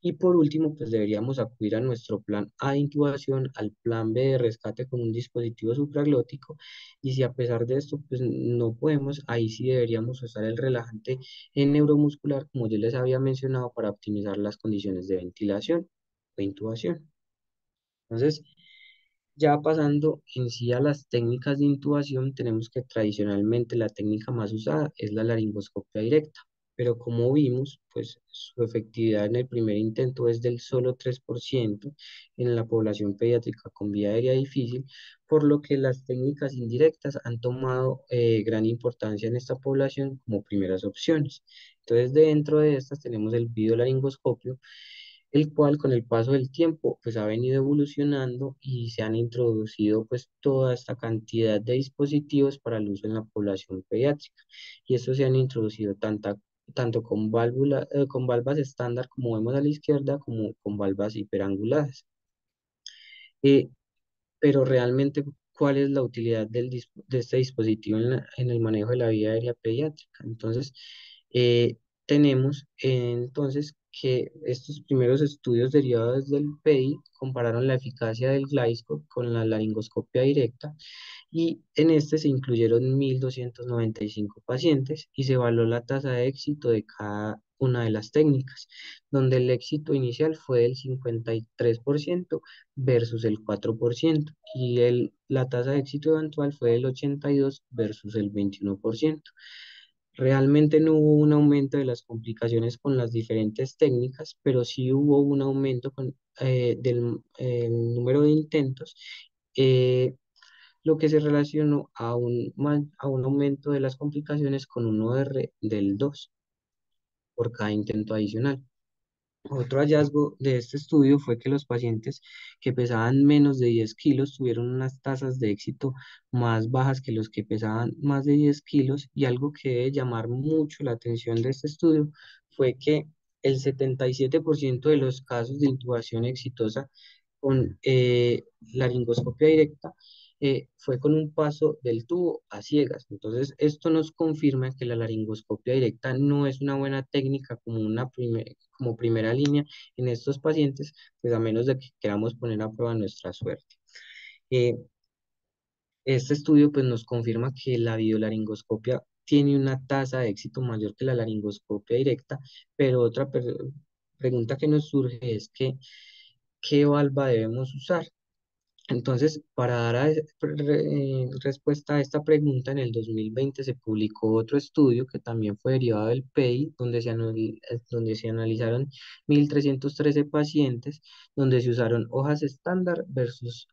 Y por último, pues deberíamos acudir a nuestro plan A de intubación, al plan B de rescate con un dispositivo supraglótico. Y si a pesar de esto, pues no podemos, ahí sí deberíamos usar el relajante en neuromuscular, como yo les había mencionado, para optimizar las condiciones de ventilación o intubación. Entonces, ya pasando en sí a las técnicas de intubación, tenemos que tradicionalmente la técnica más usada es la laringoscopia directa pero como vimos, pues su efectividad en el primer intento es del solo 3% en la población pediátrica con vía aérea difícil, por lo que las técnicas indirectas han tomado eh, gran importancia en esta población como primeras opciones. Entonces, dentro de estas tenemos el videolaringoscopio, el cual con el paso del tiempo pues ha venido evolucionando y se han introducido pues toda esta cantidad de dispositivos para el uso en la población pediátrica y estos se han introducido tanto, tanto con, válvula, eh, con valvas estándar, como vemos a la izquierda, como con valvas hiperanguladas. Eh, pero realmente, ¿cuál es la utilidad del, de este dispositivo en, en, el manejo de la vía aérea pediátrica? Entonces, eh, tenemos entonces que estos primeros estudios derivados del PEI compararon la eficacia del Glisco con la laringoscopia directa y en este se incluyeron 1.295 pacientes y se evaluó la tasa de éxito de cada una de las técnicas, donde el éxito inicial fue del 53% versus el 4% y el, la tasa de éxito eventual fue del 82% versus el 21%. Realmente no hubo un aumento de las complicaciones con las diferentes técnicas, pero sí hubo un aumento con, eh, del número de intentos, eh, lo que se relacionó a un, a un aumento de las complicaciones con un OR del 2 por cada intento adicional. Otro hallazgo de este estudio fue que los pacientes que pesaban menos de 10 kilos tuvieron unas tasas de éxito más bajas que los que pesaban más de 10 kilos y algo que debe llamar mucho la atención de este estudio fue que el 77% de los casos de intubación exitosa con eh, laringoscopia directa eh, fue con un paso del tubo a ciegas. Entonces, esto nos confirma que la laringoscopia directa no es una buena técnica como, una como primera línea en estos pacientes, pues a menos de que queramos poner a prueba nuestra suerte. Eh, este estudio pues, nos confirma que la videolaringoscopia tiene una tasa de éxito mayor que la laringoscopia directa, pero otra pregunta que nos surge es que, ¿qué valva debemos usar? Entonces, para dar eh, respuesta a esta pregunta, en el 2020 se publicó otro estudio que también fue derivado del PEI, donde se, eh, donde se analizaron 1.313 pacientes, donde se usaron hojas estándar versus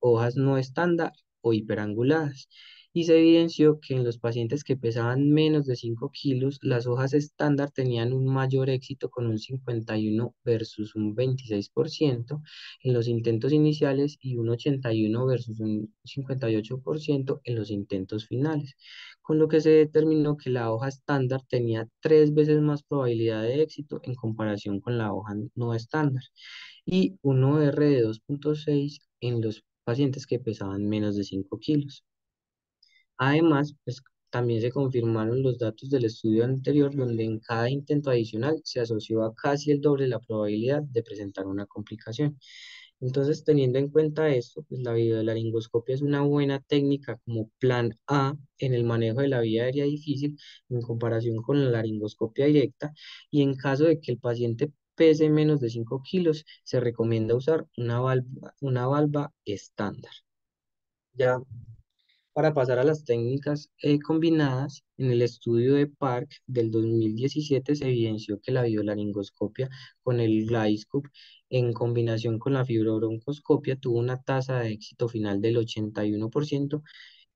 hojas no estándar o hiperanguladas y se evidenció que en los pacientes que pesaban menos de 5 kilos, las hojas estándar tenían un mayor éxito con un 51 versus un 26% en los intentos iniciales y un 81 versus un 58% en los intentos finales, con lo que se determinó que la hoja estándar tenía tres veces más probabilidad de éxito en comparación con la hoja no estándar y un OR de 2.6 en los pacientes que pesaban menos de 5 kilos. Además, pues, también se confirmaron los datos del estudio anterior, donde en cada intento adicional se asoció a casi el doble la probabilidad de presentar una complicación. Entonces, teniendo en cuenta esto, pues la videolaringoscopia es una buena técnica como plan A en el manejo de la vía aérea difícil en comparación con la laringoscopia directa y en caso de que el paciente pese menos de 5 kilos, se recomienda usar una valva, una valva estándar. Ya para pasar a las técnicas eh, combinadas, en el estudio de Park del 2017 se evidenció que la biolaringoscopia con el Glyscope en combinación con la fibrobroncoscopia tuvo una tasa de éxito final del 81%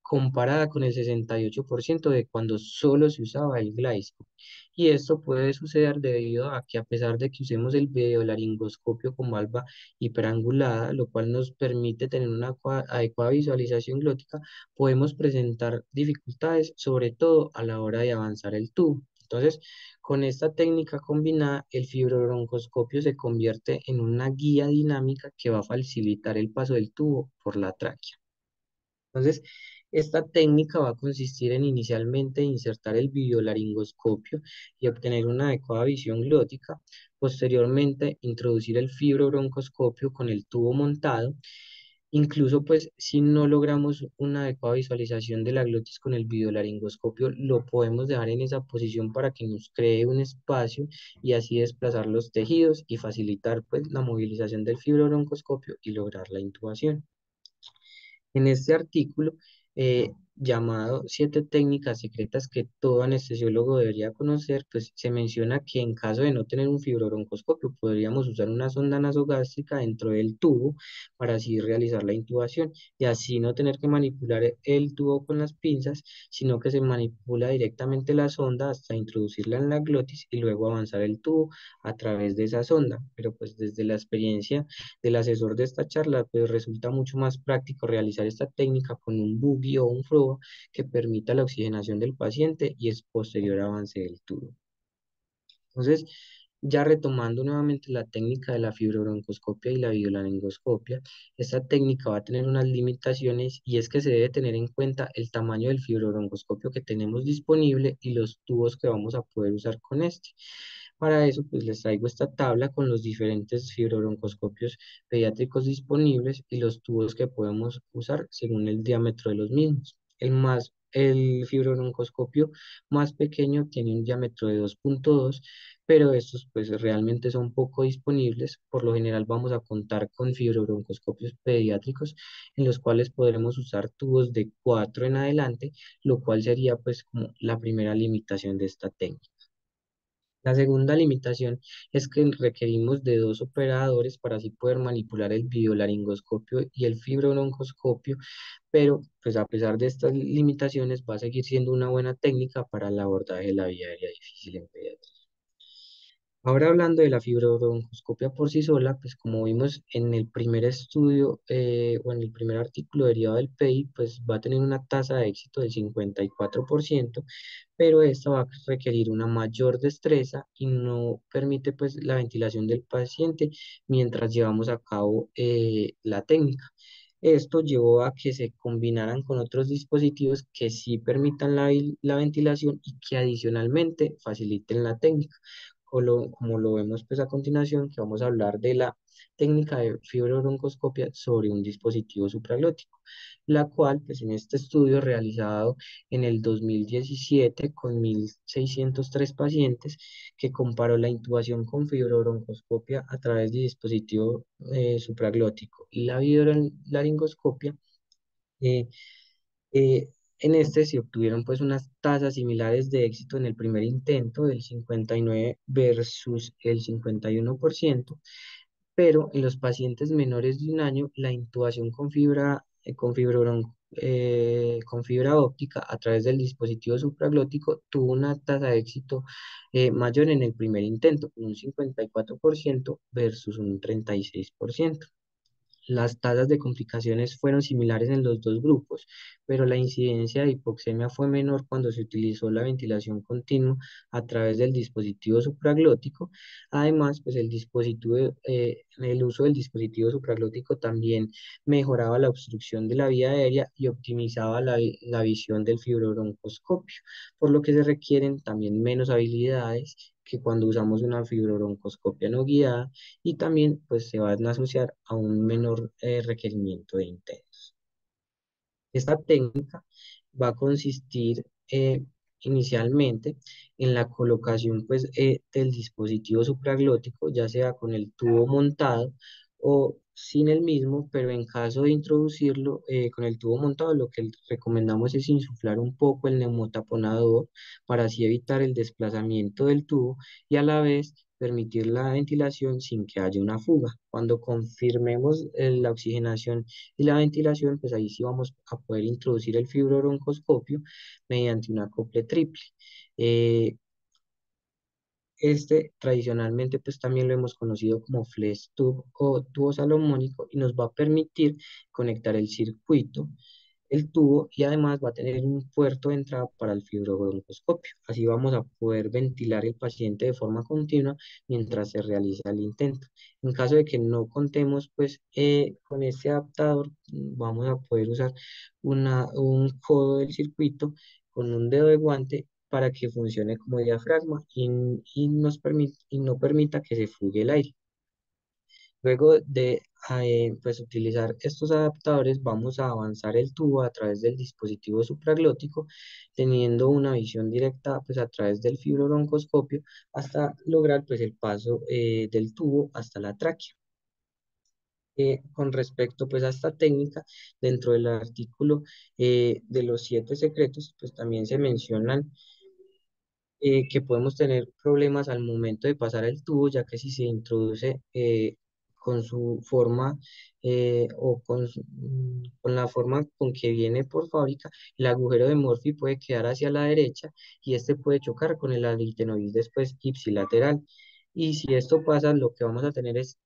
comparada con el 68% de cuando solo se usaba el Glyscope. Y esto puede suceder debido a que a pesar de que usemos el videolaringoscopio con valva hiperangulada, lo cual nos permite tener una adecuada visualización glótica, podemos presentar dificultades, sobre todo a la hora de avanzar el tubo. Entonces, con esta técnica combinada, el fibrobroncoscopio se convierte en una guía dinámica que va a facilitar el paso del tubo por la tráquea. Entonces, esta técnica va a consistir en inicialmente insertar el videolaringoscopio y obtener una adecuada visión glótica, posteriormente introducir el fibrobroncoscopio con el tubo montado, incluso pues si no logramos una adecuada visualización de la glotis con el videolaringoscopio, lo podemos dejar en esa posición para que nos cree un espacio y así desplazar los tejidos y facilitar pues la movilización del fibrobroncoscopio y lograr la intubación. En este artículo eh, llamado Siete técnicas secretas que todo anestesiólogo debería conocer, pues se menciona que en caso de no tener un fibrobroncoscopio podríamos usar una sonda nasogástrica dentro del tubo para así realizar la intubación y así no tener que manipular el tubo con las pinzas, sino que se manipula directamente la sonda hasta introducirla en la glotis y luego avanzar el tubo a través de esa sonda. Pero pues desde la experiencia del asesor de esta charla, pues resulta mucho más práctico realizar esta técnica con un buggy o un fro que permita la oxigenación del paciente y el posterior avance del tubo. Entonces, ya retomando nuevamente la técnica de la fibrobroncoscopia y la videolaringoscopia, esta técnica va a tener unas limitaciones y es que se debe tener en cuenta el tamaño del fibrobroncoscopio que tenemos disponible y los tubos que vamos a poder usar con este. Para eso, pues les traigo esta tabla con los diferentes fibrobroncoscopios pediátricos disponibles y los tubos que podemos usar según el diámetro de los mismos. El, más, el fibrobroncoscopio más pequeño tiene un diámetro de 2.2, pero estos pues realmente son poco disponibles. Por lo general vamos a contar con fibrobroncoscopios pediátricos en los cuales podremos usar tubos de 4 en adelante, lo cual sería pues como la primera limitación de esta técnica. La segunda limitación es que requerimos de dos operadores para así poder manipular el videolaringoscopio y el fibrobroncoscopio, pero pues a pesar de estas limitaciones va a seguir siendo una buena técnica para el abordaje de la vía aérea difícil en pediatría. Ahora hablando de la fibrobroncoscopia por sí sola, pues como vimos en el primer estudio eh, o en el primer artículo derivado del PEI, pues va a tener una tasa de éxito del 54%, pero esta va a requerir una mayor destreza y no permite pues la ventilación del paciente mientras llevamos a cabo eh, la técnica. Esto llevó a que se combinaran con otros dispositivos que sí permitan la, la ventilación y que adicionalmente faciliten la técnica, lo, como lo vemos pues a continuación, que vamos a hablar de la técnica de fibrobroncoscopia sobre un dispositivo supraglótico, la cual pues en este estudio realizado en el 2017 con 1.603 pacientes que comparó la intubación con fibrobroncoscopia a través de dispositivo eh, supraglótico y la videolaringoscopia, eh, eh, en este se obtuvieron pues unas tasas similares de éxito en el primer intento del 59 versus el 51%, pero en los pacientes menores de un año la intubación con fibra, con eh, con fibra óptica a través del dispositivo supraglótico tuvo una tasa de éxito eh, mayor en el primer intento, con un 54% versus un 36%. Las tasas de complicaciones fueron similares en los dos grupos, pero la incidencia de hipoxemia fue menor cuando se utilizó la ventilación continua a través del dispositivo supraglótico. Además, pues el dispositivo, eh, el uso del dispositivo supraglótico también mejoraba la obstrucción de la vía aérea y optimizaba la, la visión del fibrobroncoscopio, por lo que se requieren también menos habilidades que cuando usamos una fibrobroncoscopia no guiada y también pues se van a asociar a un menor eh, requerimiento de intentos. Esta técnica va a consistir eh, inicialmente en la colocación pues, eh, del dispositivo supraglótico, ya sea con el tubo montado o sin el mismo, pero en caso de introducirlo eh, con el tubo montado, lo que recomendamos es insuflar un poco el neumotaponador para así evitar el desplazamiento del tubo y a la vez permitir la ventilación sin que haya una fuga. Cuando confirmemos eh, la oxigenación y la ventilación, pues ahí sí vamos a poder introducir el fibrobroncoscopio mediante una acople triple. Eh, este tradicionalmente pues también lo hemos conocido como flex tube o tubo salomónico y nos va a permitir conectar el circuito, el tubo y además va a tener un puerto de entrada para el fibrobroncoscopio. Así vamos a poder ventilar el paciente de forma continua mientras se realiza el intento. En caso de que no contemos pues eh, con este adaptador, vamos a poder usar una, un codo del circuito con un dedo de guante para que funcione como diafragma y, nos y no permita que se fugue el aire. Luego de eh, pues, utilizar estos adaptadores, vamos a avanzar el tubo a través del dispositivo supraglótico, teniendo una visión directa pues, a través del fibrobroncoscopio hasta lograr pues, el paso eh, del tubo hasta la tráquea. Eh, con respecto pues, a esta técnica, dentro del artículo de los siete secretos, pues también se mencionan eh, que podemos tener problemas al momento de pasar el tubo, ya que si se introduce eh, con su forma eh, o con, mm, con, la forma con que viene por fábrica, el agujero de Morphy puede quedar hacia la derecha y este puede chocar con el aritenoid después ipsilateral. Y si esto pasa, lo que vamos a tener es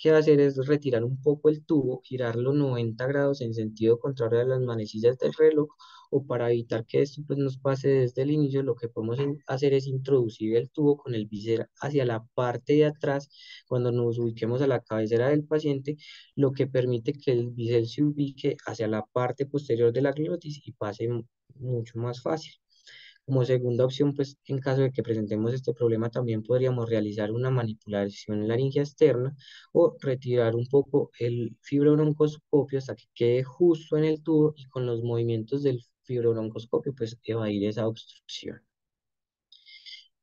que hacer es retirar un poco el tubo, girarlo 90 grados en sentido contrario a las manecillas del reloj o para evitar que esto pues, nos pase desde el inicio, lo que podemos hacer es introducir el tubo con el bisera hacia la parte de atrás cuando nos ubiquemos a la cabecera del paciente, lo que permite que el bisel se ubique hacia la parte posterior de la glotis y pase mucho más fácil. Como segunda opción, pues en caso de que presentemos este problema, también podríamos realizar una manipulación laringea externa o retirar un poco el fibrobroncoscopio hasta que quede justo en el tubo y con los movimientos del fibrobroncoscopio, pues evadir esa obstrucción.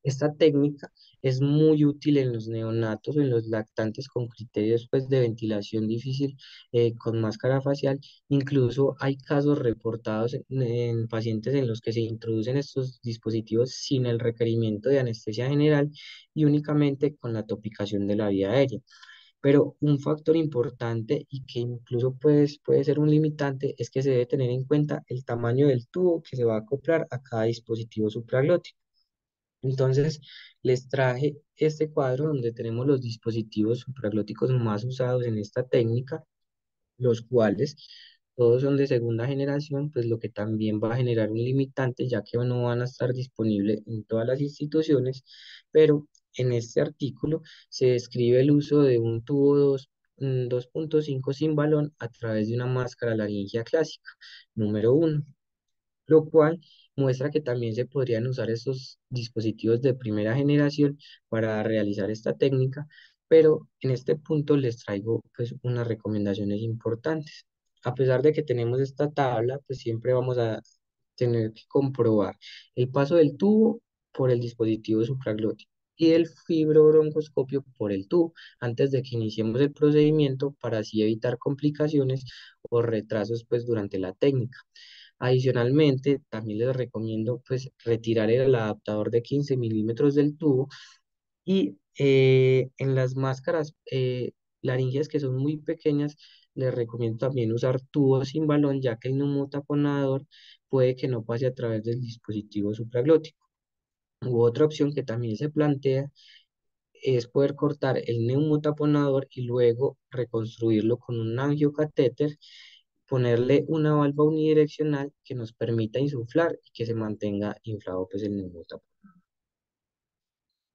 Esta técnica es muy útil en los neonatos en los lactantes con criterios pues, de ventilación difícil eh, con máscara facial. Incluso hay casos reportados en, pacientes en los que se introducen estos dispositivos sin el requerimiento de anestesia general y únicamente con la topicación de la vía aérea. Pero un factor importante y que incluso puede, puede ser un limitante es que se debe tener en cuenta el tamaño del tubo que se va a acoplar a cada dispositivo supraglótico. Entonces, les traje este cuadro donde tenemos los dispositivos supraglóticos más usados en esta técnica, los cuales todos son de segunda generación, pues lo que también va a generar un limitante, ya que no van a estar disponibles en todas las instituciones, pero en este artículo se describe el uso de un tubo 2 2.5 sin balón a través de una máscara laringea clásica, número 1, lo cual muestra que también se podrían usar estos dispositivos de primera generación para realizar esta técnica, pero en este punto les traigo pues unas recomendaciones importantes. A pesar de que tenemos esta tabla, pues siempre vamos a tener que comprobar el paso del tubo por el dispositivo supraglótico y el fibrobroncoscopio por el tubo antes de que iniciemos el procedimiento para así evitar complicaciones o retrasos pues durante la técnica. Adicionalmente, también les recomiendo pues retirar el adaptador de 15 milímetros del tubo y eh, en las máscaras eh, laringeas que son muy pequeñas, les recomiendo también usar tubos sin balón, ya que el neumotaponador puede que no pase a través del dispositivo supraglótico. U otra opción que también se plantea es poder cortar el neumotaponador y luego reconstruirlo con un angiocatéter, ponerle una valva unidireccional que nos permita insuflar y que se mantenga inflado pues, el neumotaponador.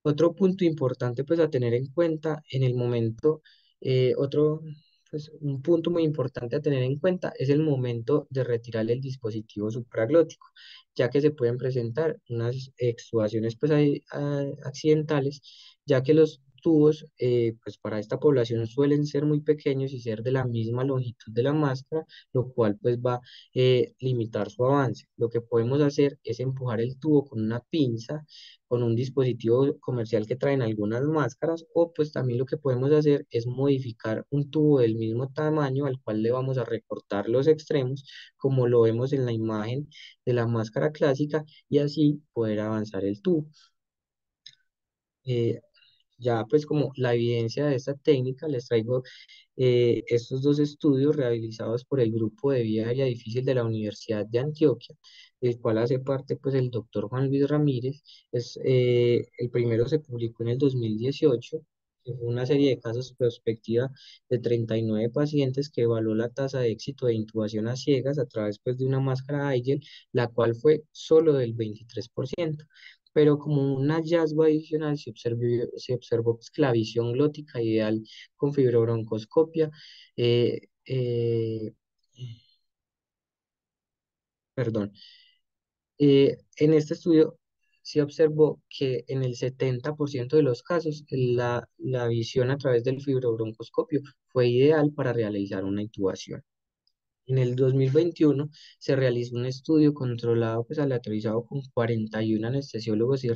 Otro punto importante pues a tener en cuenta en el momento, eh, otro pues, un punto muy importante a tener en cuenta es el momento de retirar el dispositivo supraglótico, ya que se pueden presentar unas exudaciones pues, accidentales, ya que los tubos, eh, pues para esta población suelen ser muy pequeños y ser de la misma longitud de la máscara, lo cual pues va a eh, limitar su avance. Lo que podemos hacer es empujar el tubo con una pinza, con un dispositivo comercial que traen algunas máscaras, o pues también lo que podemos hacer es modificar un tubo del mismo tamaño al cual le vamos a recortar los extremos, como lo vemos en la imagen de la máscara clásica, y así poder avanzar el tubo. Eh, ya pues como la evidencia de esta técnica, les traigo eh, estos dos estudios realizados por el grupo de vía aérea difícil de la Universidad de Antioquia, del cual hace parte pues el doctor Juan Luis Ramírez. Es, eh, el primero se publicó en el 2018 que fue una serie de casos prospectiva de 39 pacientes que evaluó la tasa de éxito de intubación a ciegas a través pues, de una máscara Aigel, la cual fue solo del 23% pero como un hallazgo adicional se observó, se observó pues, la visión glótica ideal con fibrobroncoscopia, eh, eh, perdón, eh, en este estudio se observó que en el 70% de los casos la, la visión a través del fibrobroncoscopio fue ideal para realizar una intubación. En el 2021 se realizó un estudio controlado, pues aleatorizado con 41 anestesiólogos y,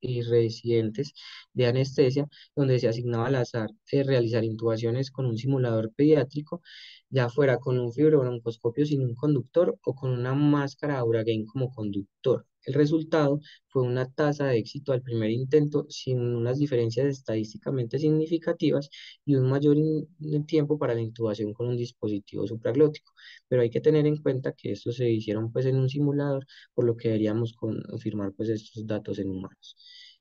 y residentes de anestesia, donde se asignaba al azar de realizar intubaciones con un simulador pediátrico, ya fuera con un fibrobroncoscopio sin un conductor o con una máscara Auragain como conductor. El resultado fue una tasa de éxito al primer intento sin unas diferencias estadísticamente significativas y un mayor tiempo para la intubación con un dispositivo supraglótico. Pero hay que tener en cuenta que estos se hicieron pues en un simulador, por lo que deberíamos confirmar pues estos datos en humanos.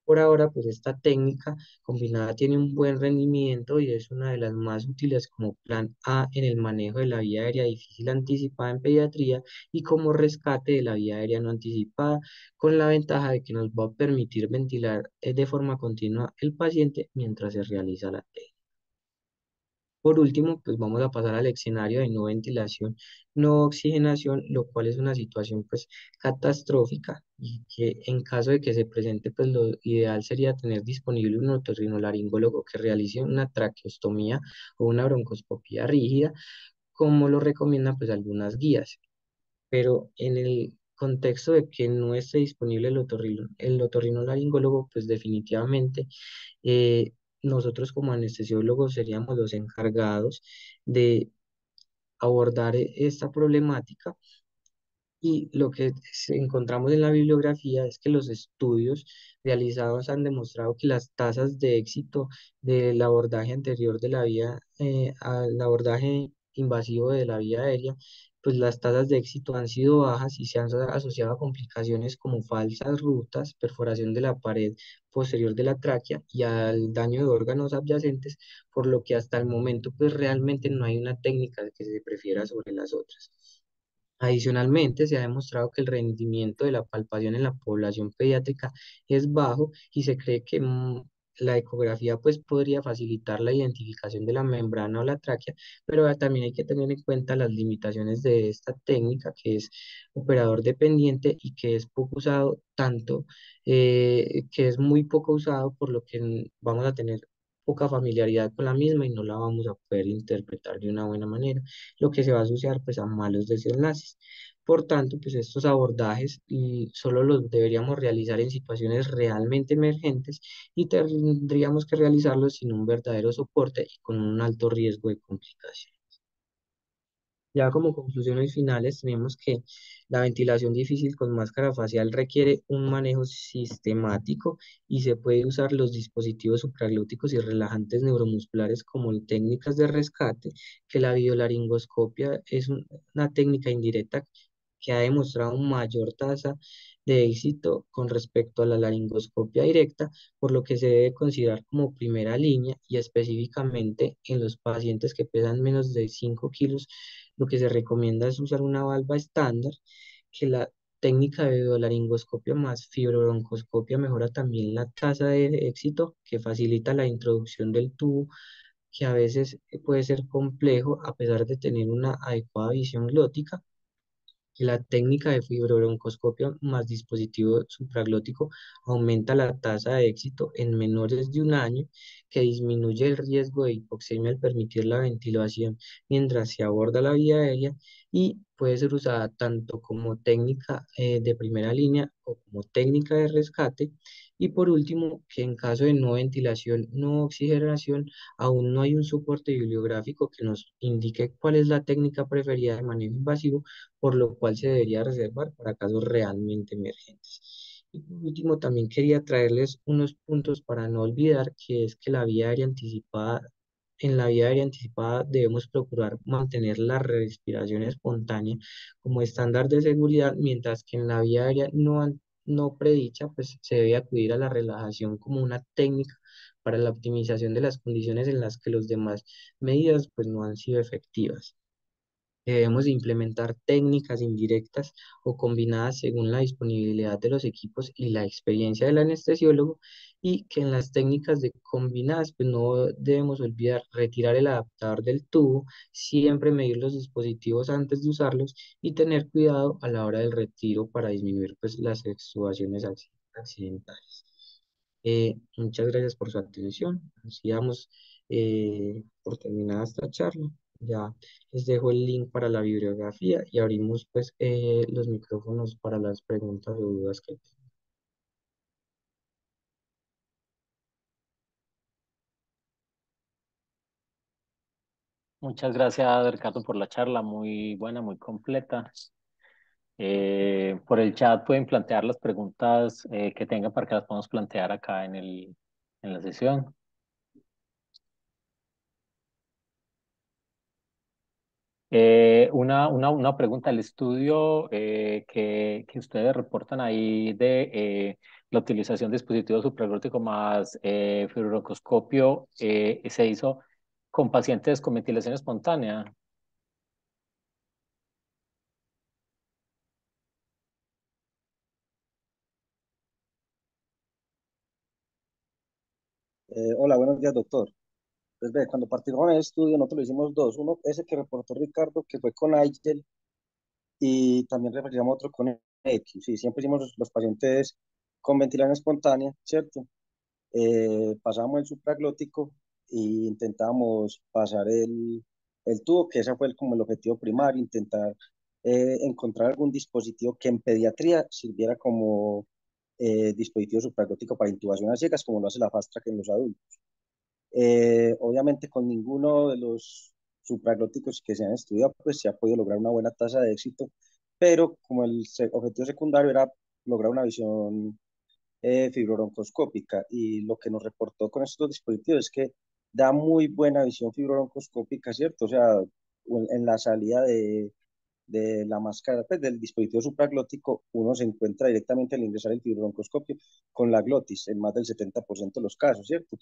Por ahora, pues esta técnica combinada tiene un buen rendimiento y es una de las más útiles como plan A en el manejo de la vía aérea difícil anticipada en pediatría y como rescate de la vía aérea no anticipada, con la ventaja de que nos va a permitir ventilar eh, de forma continua el paciente mientras se realiza la técnica. Por último, pues vamos a pasar al escenario de no ventilación, no oxigenación, lo cual es una situación pues catastrófica y que en caso de que se presente, pues lo ideal sería tener disponible un otorrinolaringólogo que realice una traqueostomía o una broncoscopía rígida, como lo recomiendan pues algunas guías. Pero en el contexto de que no esté disponible el, otorrino, el otorrinolaringólogo, pues definitivamente eh, nosotros como anestesiólogos seríamos los encargados de abordar e-, esta problemática y lo que encontramos en la bibliografía es que los estudios realizados han demostrado que las tasas de éxito del abordaje anterior de la vía eh, al abordaje invasivo de la vía aérea pues las tasas de éxito han sido bajas y se han asociado a complicaciones como falsas rutas, perforación de la pared posterior de la tráquea y al daño de órganos adyacentes, por lo que hasta el momento pues realmente no hay una técnica que se prefiera sobre las otras. Adicionalmente, se ha demostrado que el rendimiento de la palpación en la población pediátrica es bajo y se cree que la ecografía pues podría facilitar la identificación de la membrana o la tráquea, pero también hay que tener en cuenta las limitaciones de esta técnica que es operador dependiente y que es poco usado tanto, eh, que es muy poco usado por lo que vamos a tener poca familiaridad con la misma y no la vamos a poder interpretar de una buena manera, lo que se va a asociar pues a malos desenlaces. Por tanto, pues estos abordajes y solo los deberíamos realizar en situaciones realmente emergentes y tendríamos que realizarlos sin un verdadero soporte y con un alto riesgo de complicación. Ya como conclusiones finales, tenemos que la ventilación difícil con máscara facial requiere un manejo sistemático y se puede usar los dispositivos supraglóticos y relajantes neuromusculares como técnicas de rescate, que la biolaringoscopia es una técnica indirecta que ha demostrado mayor tasa de éxito con respecto a la laringoscopia directa, por lo que se debe considerar como primera línea y específicamente en los pacientes que pesan menos de 5 kilos, lo que se recomienda es usar una valva estándar, que la técnica de laringoscopia más fibrobroncoscopia mejora también la tasa de éxito, que facilita la introducción del tubo que a veces puede ser complejo a pesar de tener una adecuada visión glótica la técnica de fibrobroncoscopia más dispositivo supraglótico aumenta la tasa de éxito en menores de un año, que disminuye el riesgo de hipoxemia al permitir la ventilación mientras se aborda la vía aérea y puede ser usada tanto como técnica eh, de primera línea o como técnica de rescate y por último, que en caso de no ventilación, no oxigenación, aún no hay un soporte bibliográfico que nos indique cuál es la técnica preferida de manejo invasivo, por lo cual se debería reservar para casos realmente emergentes. Y por último, también quería traerles unos puntos para no olvidar, que es que la vía aérea anticipada en la vía aérea anticipada debemos procurar mantener la respiración espontánea como estándar de seguridad, mientras que en la vía aérea no no predicha, pues se debe acudir a la relajación como una técnica para la optimización de las condiciones en las que las demás medidas pues no han sido efectivas. Debemos implementar técnicas indirectas o combinadas según la disponibilidad de los equipos y la experiencia del anestesiólogo y que en las técnicas de combinadas pues no debemos olvidar retirar el adaptador del tubo, siempre medir los dispositivos antes de usarlos y tener cuidado a la hora del retiro para disminuir pues las extubaciones accidentales. Eh, muchas gracias por su atención. Damos eh, por terminada esta charla. Ya les dejo el link para la bibliografía y abrimos pues eh, los micrófonos para las preguntas o dudas que tengan. Muchas gracias, Ricardo, por la charla, muy buena, muy completa. Eh, por el chat pueden plantear las preguntas eh, que tengan para que las podamos plantear acá en, el, en la sesión. Eh, una, una, una, pregunta, el estudio eh, que, que, ustedes reportan ahí de eh, la utilización de dispositivos supraglóticos más eh, fibrocoscopio se hizo con pacientes con ventilación espontánea. hola, buenos días, doctor. Pues ve, cuando partimos en el estudio, nosotros lo hicimos dos. Uno, ese que reportó Ricardo, que fue con Aigel, y también repetíamos otro con X. Sí, siempre hicimos los, pacientes con ventilación espontánea, ¿cierto? Eh, pasábamos el supraglótico e intentábamos pasar el, el tubo, que ese fue como el objetivo primario, intentar eh, encontrar algún dispositivo que en pediatría sirviera como eh, dispositivo supraglótico para intubación a ciegas, como lo hace la Fast Track en los adultos. Eh, obviamente con ninguno de los supraglóticos que se han estudiado, pues se ha podido lograr una buena tasa de éxito, pero como el objetivo secundario era lograr una visión eh, fibrobroncoscópica y lo que nos reportó con estos dispositivos es que da muy buena visión fibrobroncoscópica, ¿cierto? O sea, en la salida de, de la máscara, pues, del dispositivo supraglótico, uno se encuentra directamente al ingresar el fibrobroncoscopio con la glotis en más del 70% de los casos, ¿cierto?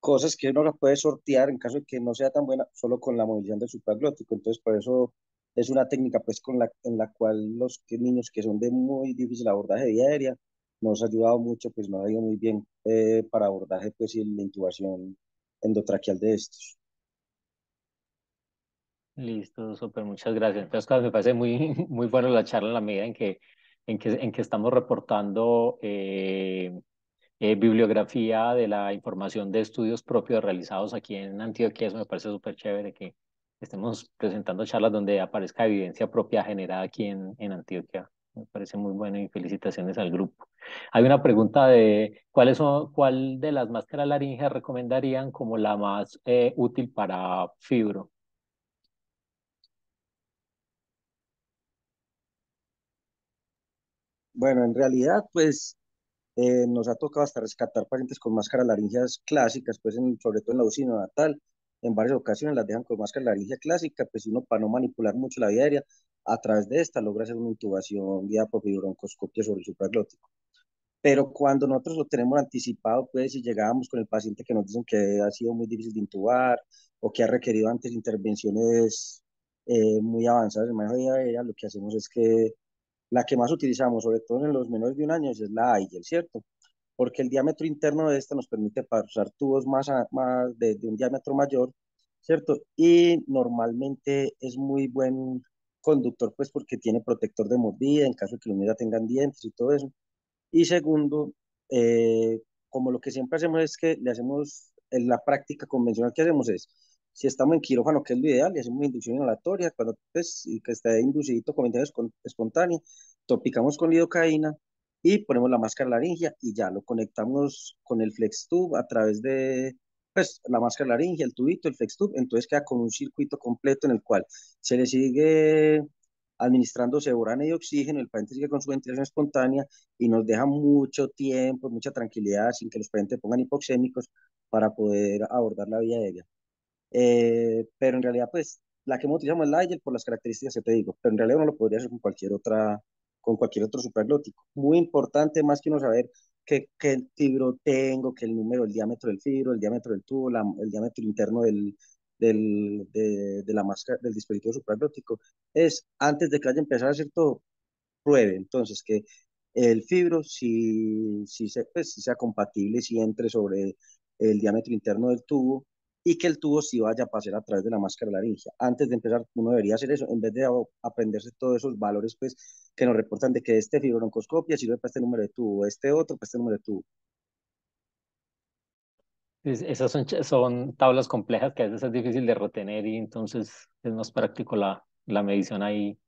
Cosas que uno las puede sortear en caso de que no sea tan buena solo con la movilización del supraglótico. Entonces, por eso es una técnica pues con la, en la cual los niños que son de muy difícil abordaje de aérea nos ha ayudado mucho, pues nos ha ido muy bien eh, para abordaje pues y la intubación endotraqueal de estos. Listo, súper, muchas gracias. Entonces, me parece muy, muy bueno la charla en la medida en que, en que, en que estamos reportando eh, eh, bibliografía de la información de estudios propios realizados aquí en Antioquia. Eso me parece súper chévere que estemos presentando charlas donde aparezca evidencia propia generada aquí en, en Antioquia. Me parece muy bueno y felicitaciones al grupo. Hay una pregunta de ¿cuáles son, cuál de las máscaras laringeas recomendarían como la más eh, útil para fibro? Bueno, en realidad, pues eh, nos ha tocado hasta rescatar pacientes con máscaras laringeas clásicas, pues en, sobre todo en la UCI natal, en varias ocasiones las dejan con máscara laringea clásica, pues uno para no manipular mucho la vía aérea, a través de esta logra hacer una intubación vía fibroncoscopia sobre el supraglótico. Pero cuando nosotros lo tenemos anticipado, pues si llegábamos con el paciente que nos dicen que ha sido muy difícil de intubar o que ha requerido antes intervenciones eh, muy avanzadas en manejo de vía aérea, lo que hacemos es que la que más utilizamos, sobre todo en los menores de un año, es la AIGEL, ¿cierto? Porque el diámetro interno de esta nos permite pasar tubos más, más de, un diámetro mayor, ¿cierto? Y normalmente es muy buen conductor, pues porque tiene protector de mordida en caso de que la unidad tengan dientes y todo eso. Y segundo, eh, como lo que siempre hacemos es que le hacemos, en la práctica convencional que hacemos es, si estamos en quirófano, que es lo ideal, y hacemos inducción inhalatoria, cuando pues, que esté inducido con ventilación espontánea, topicamos con lidocaína y ponemos la máscara laringea y ya lo conectamos con el flex tube a través de pues, la máscara laringea, el tubito, el flex tube, entonces queda con un circuito completo en el cual se le sigue administrando seborana y oxígeno, el paciente sigue con su ventilación espontánea y nos deja mucho tiempo, mucha tranquilidad sin que los pacientes pongan hipoxémicos para poder abordar la vía aérea. Eh, pero en realidad, pues, la que hemos utilizado es la por las características que te digo, pero en realidad uno lo podría hacer con cualquier otra, con cualquier otro supraglótico. Muy importante, más que uno saber qué, qué fibro tengo, que el número, el diámetro del fibro, el diámetro del tubo, el diámetro interno del, del, de, de, la máscara, del dispositivo supraglótico, es antes de que haya empezado a hacer todo, pruebe entonces que el fibro, si, si, se, pues, si sea compatible, si entre sobre el diámetro interno del tubo, y que el tubo sí vaya a pasar a través de la máscara laringea. Antes de empezar, uno debería hacer eso, en vez de aprenderse todos esos valores pues, que nos reportan de que este fibroncoscopia sirve para este número de tubo, este otro para este número de tubo. Esas son, son tablas complejas que a veces es difícil de retener y entonces es más práctico la, la medición ahí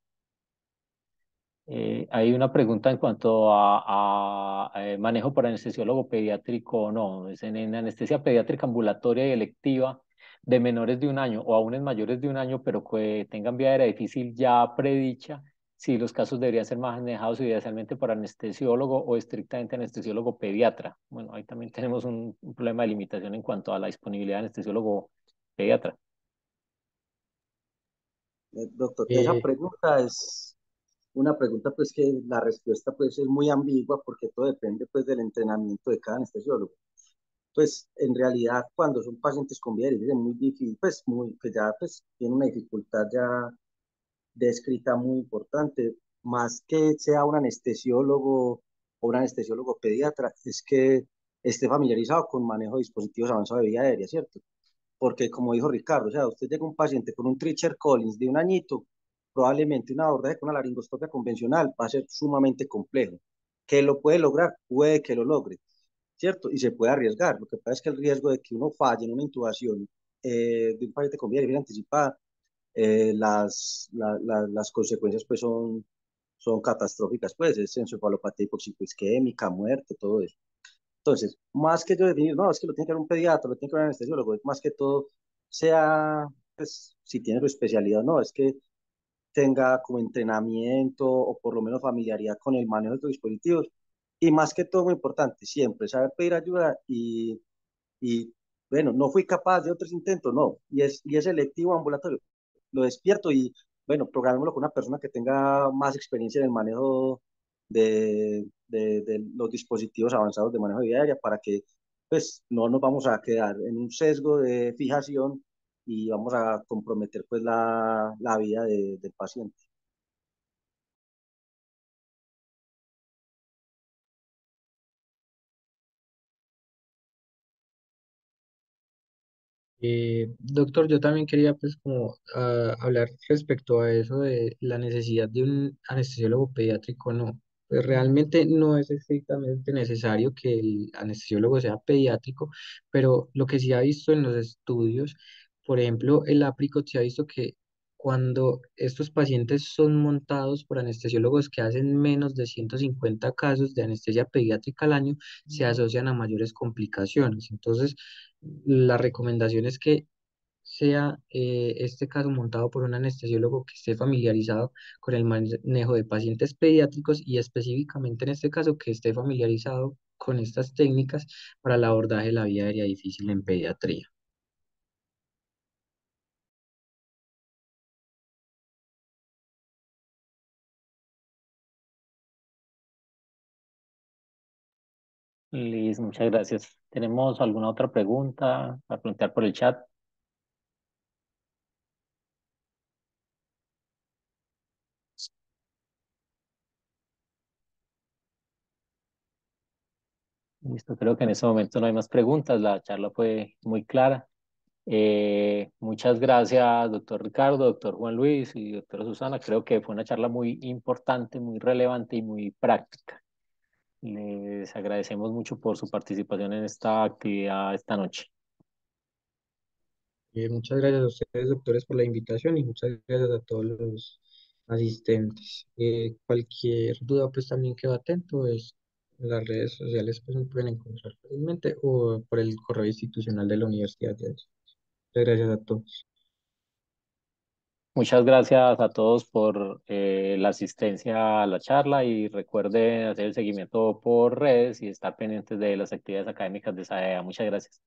eh, hay una pregunta en cuanto a, eh, manejo para anestesiólogo pediátrico o no. Es en, anestesia pediátrica ambulatoria y electiva de menores de un año o aún en mayores de un año, pero que tengan vía aérea difícil ya predicha, si los casos deberían ser manejados idealmente por anestesiólogo o estrictamente anestesiólogo pediatra. Bueno, ahí también tenemos un, problema de limitación en cuanto a la disponibilidad de anestesiólogo pediatra. Eh, doctor, esa pregunta es una pregunta pues que la respuesta pues es muy ambigua porque todo depende pues del entrenamiento de cada anestesiólogo. Pues en realidad cuando son pacientes con vía es muy difícil, pues muy, que ya pues tiene una dificultad ya descrita muy importante, más que sea un anestesiólogo o un anestesiólogo pediatra, es que esté familiarizado con manejo de dispositivos avanzados de vía aérea, ¿cierto? Porque como dijo Ricardo, o sea, usted llega un paciente con un Tricher Collins de un añito probablemente una abordaje con una laringoscopia convencional va a ser sumamente complejo. ¿Que lo puede lograr? Puede que lo logre, ¿cierto? Y se puede arriesgar. Lo que pasa es que el riesgo de que uno falle en una intubación eh, de un paciente con vía anticipada, eh, las, las consecuencias pues son, son catastróficas, pues es encefalopatía hipoxicoisquémica, muerte, todo eso. Entonces, más que yo definir, no, es que lo tiene que ver un pediatra, lo tiene que ver un anestesiólogo, es más que todo sea, pues, si tiene su especialidad, no, es que tenga como entrenamiento o por lo menos familiaridad con el manejo de estos dispositivos. Y más que todo, muy importante, siempre saber pedir ayuda y, y bueno, no fui capaz de otros intentos, no, y es, y es selectivo ambulatorio. Lo despierto y, bueno, programémoslo con una persona que tenga más experiencia en el manejo de, de, de los dispositivos avanzados de manejo de aérea para que, pues, no nos vamos a quedar en un sesgo de fijación y vamos a comprometer pues la, la vida del paciente. Eh, doctor, yo también quería pues ah, hablar respecto a eso de la necesidad de un anestesiólogo pediátrico, no. Pues realmente no es estrictamente necesario que el anestesiólogo sea pediátrico, pero lo que sí ha visto en los estudios por ejemplo, el Apricot se ha visto que cuando estos pacientes son montados por anestesiólogos que hacen menos de 150 casos de anestesia pediátrica al año, se asocian a mayores complicaciones. Entonces, la recomendación es que sea eh, este caso montado por un anestesiólogo que esté familiarizado con el manejo de pacientes pediátricos y específicamente en este caso que esté familiarizado con estas técnicas para el abordaje de la vía aérea difícil en pediatría. Liz, muchas gracias. ¿Tenemos alguna otra pregunta para plantear por el chat? Listo, creo que en ese momento no hay más preguntas. La charla fue muy clara. Eh, muchas gracias, doctor Ricardo, doctor Juan Luis y doctora Susana. Creo que fue una charla muy importante, muy relevante y muy práctica. Les agradecemos mucho por su participación en esta actividad esta noche. Eh, muchas gracias a ustedes, doctores, por la invitación y muchas gracias a todos los asistentes. Eh, cualquier duda, pues también quedo atento. Es, las redes sociales pues me pueden encontrar fácilmente o por el correo institucional de la Universidad de Muchas gracias a todos. Muchas gracias a todos por eh, la asistencia a la charla y recuerden hacer el seguimiento por redes y estar pendientes de las actividades académicas de SAEA. Muchas gracias.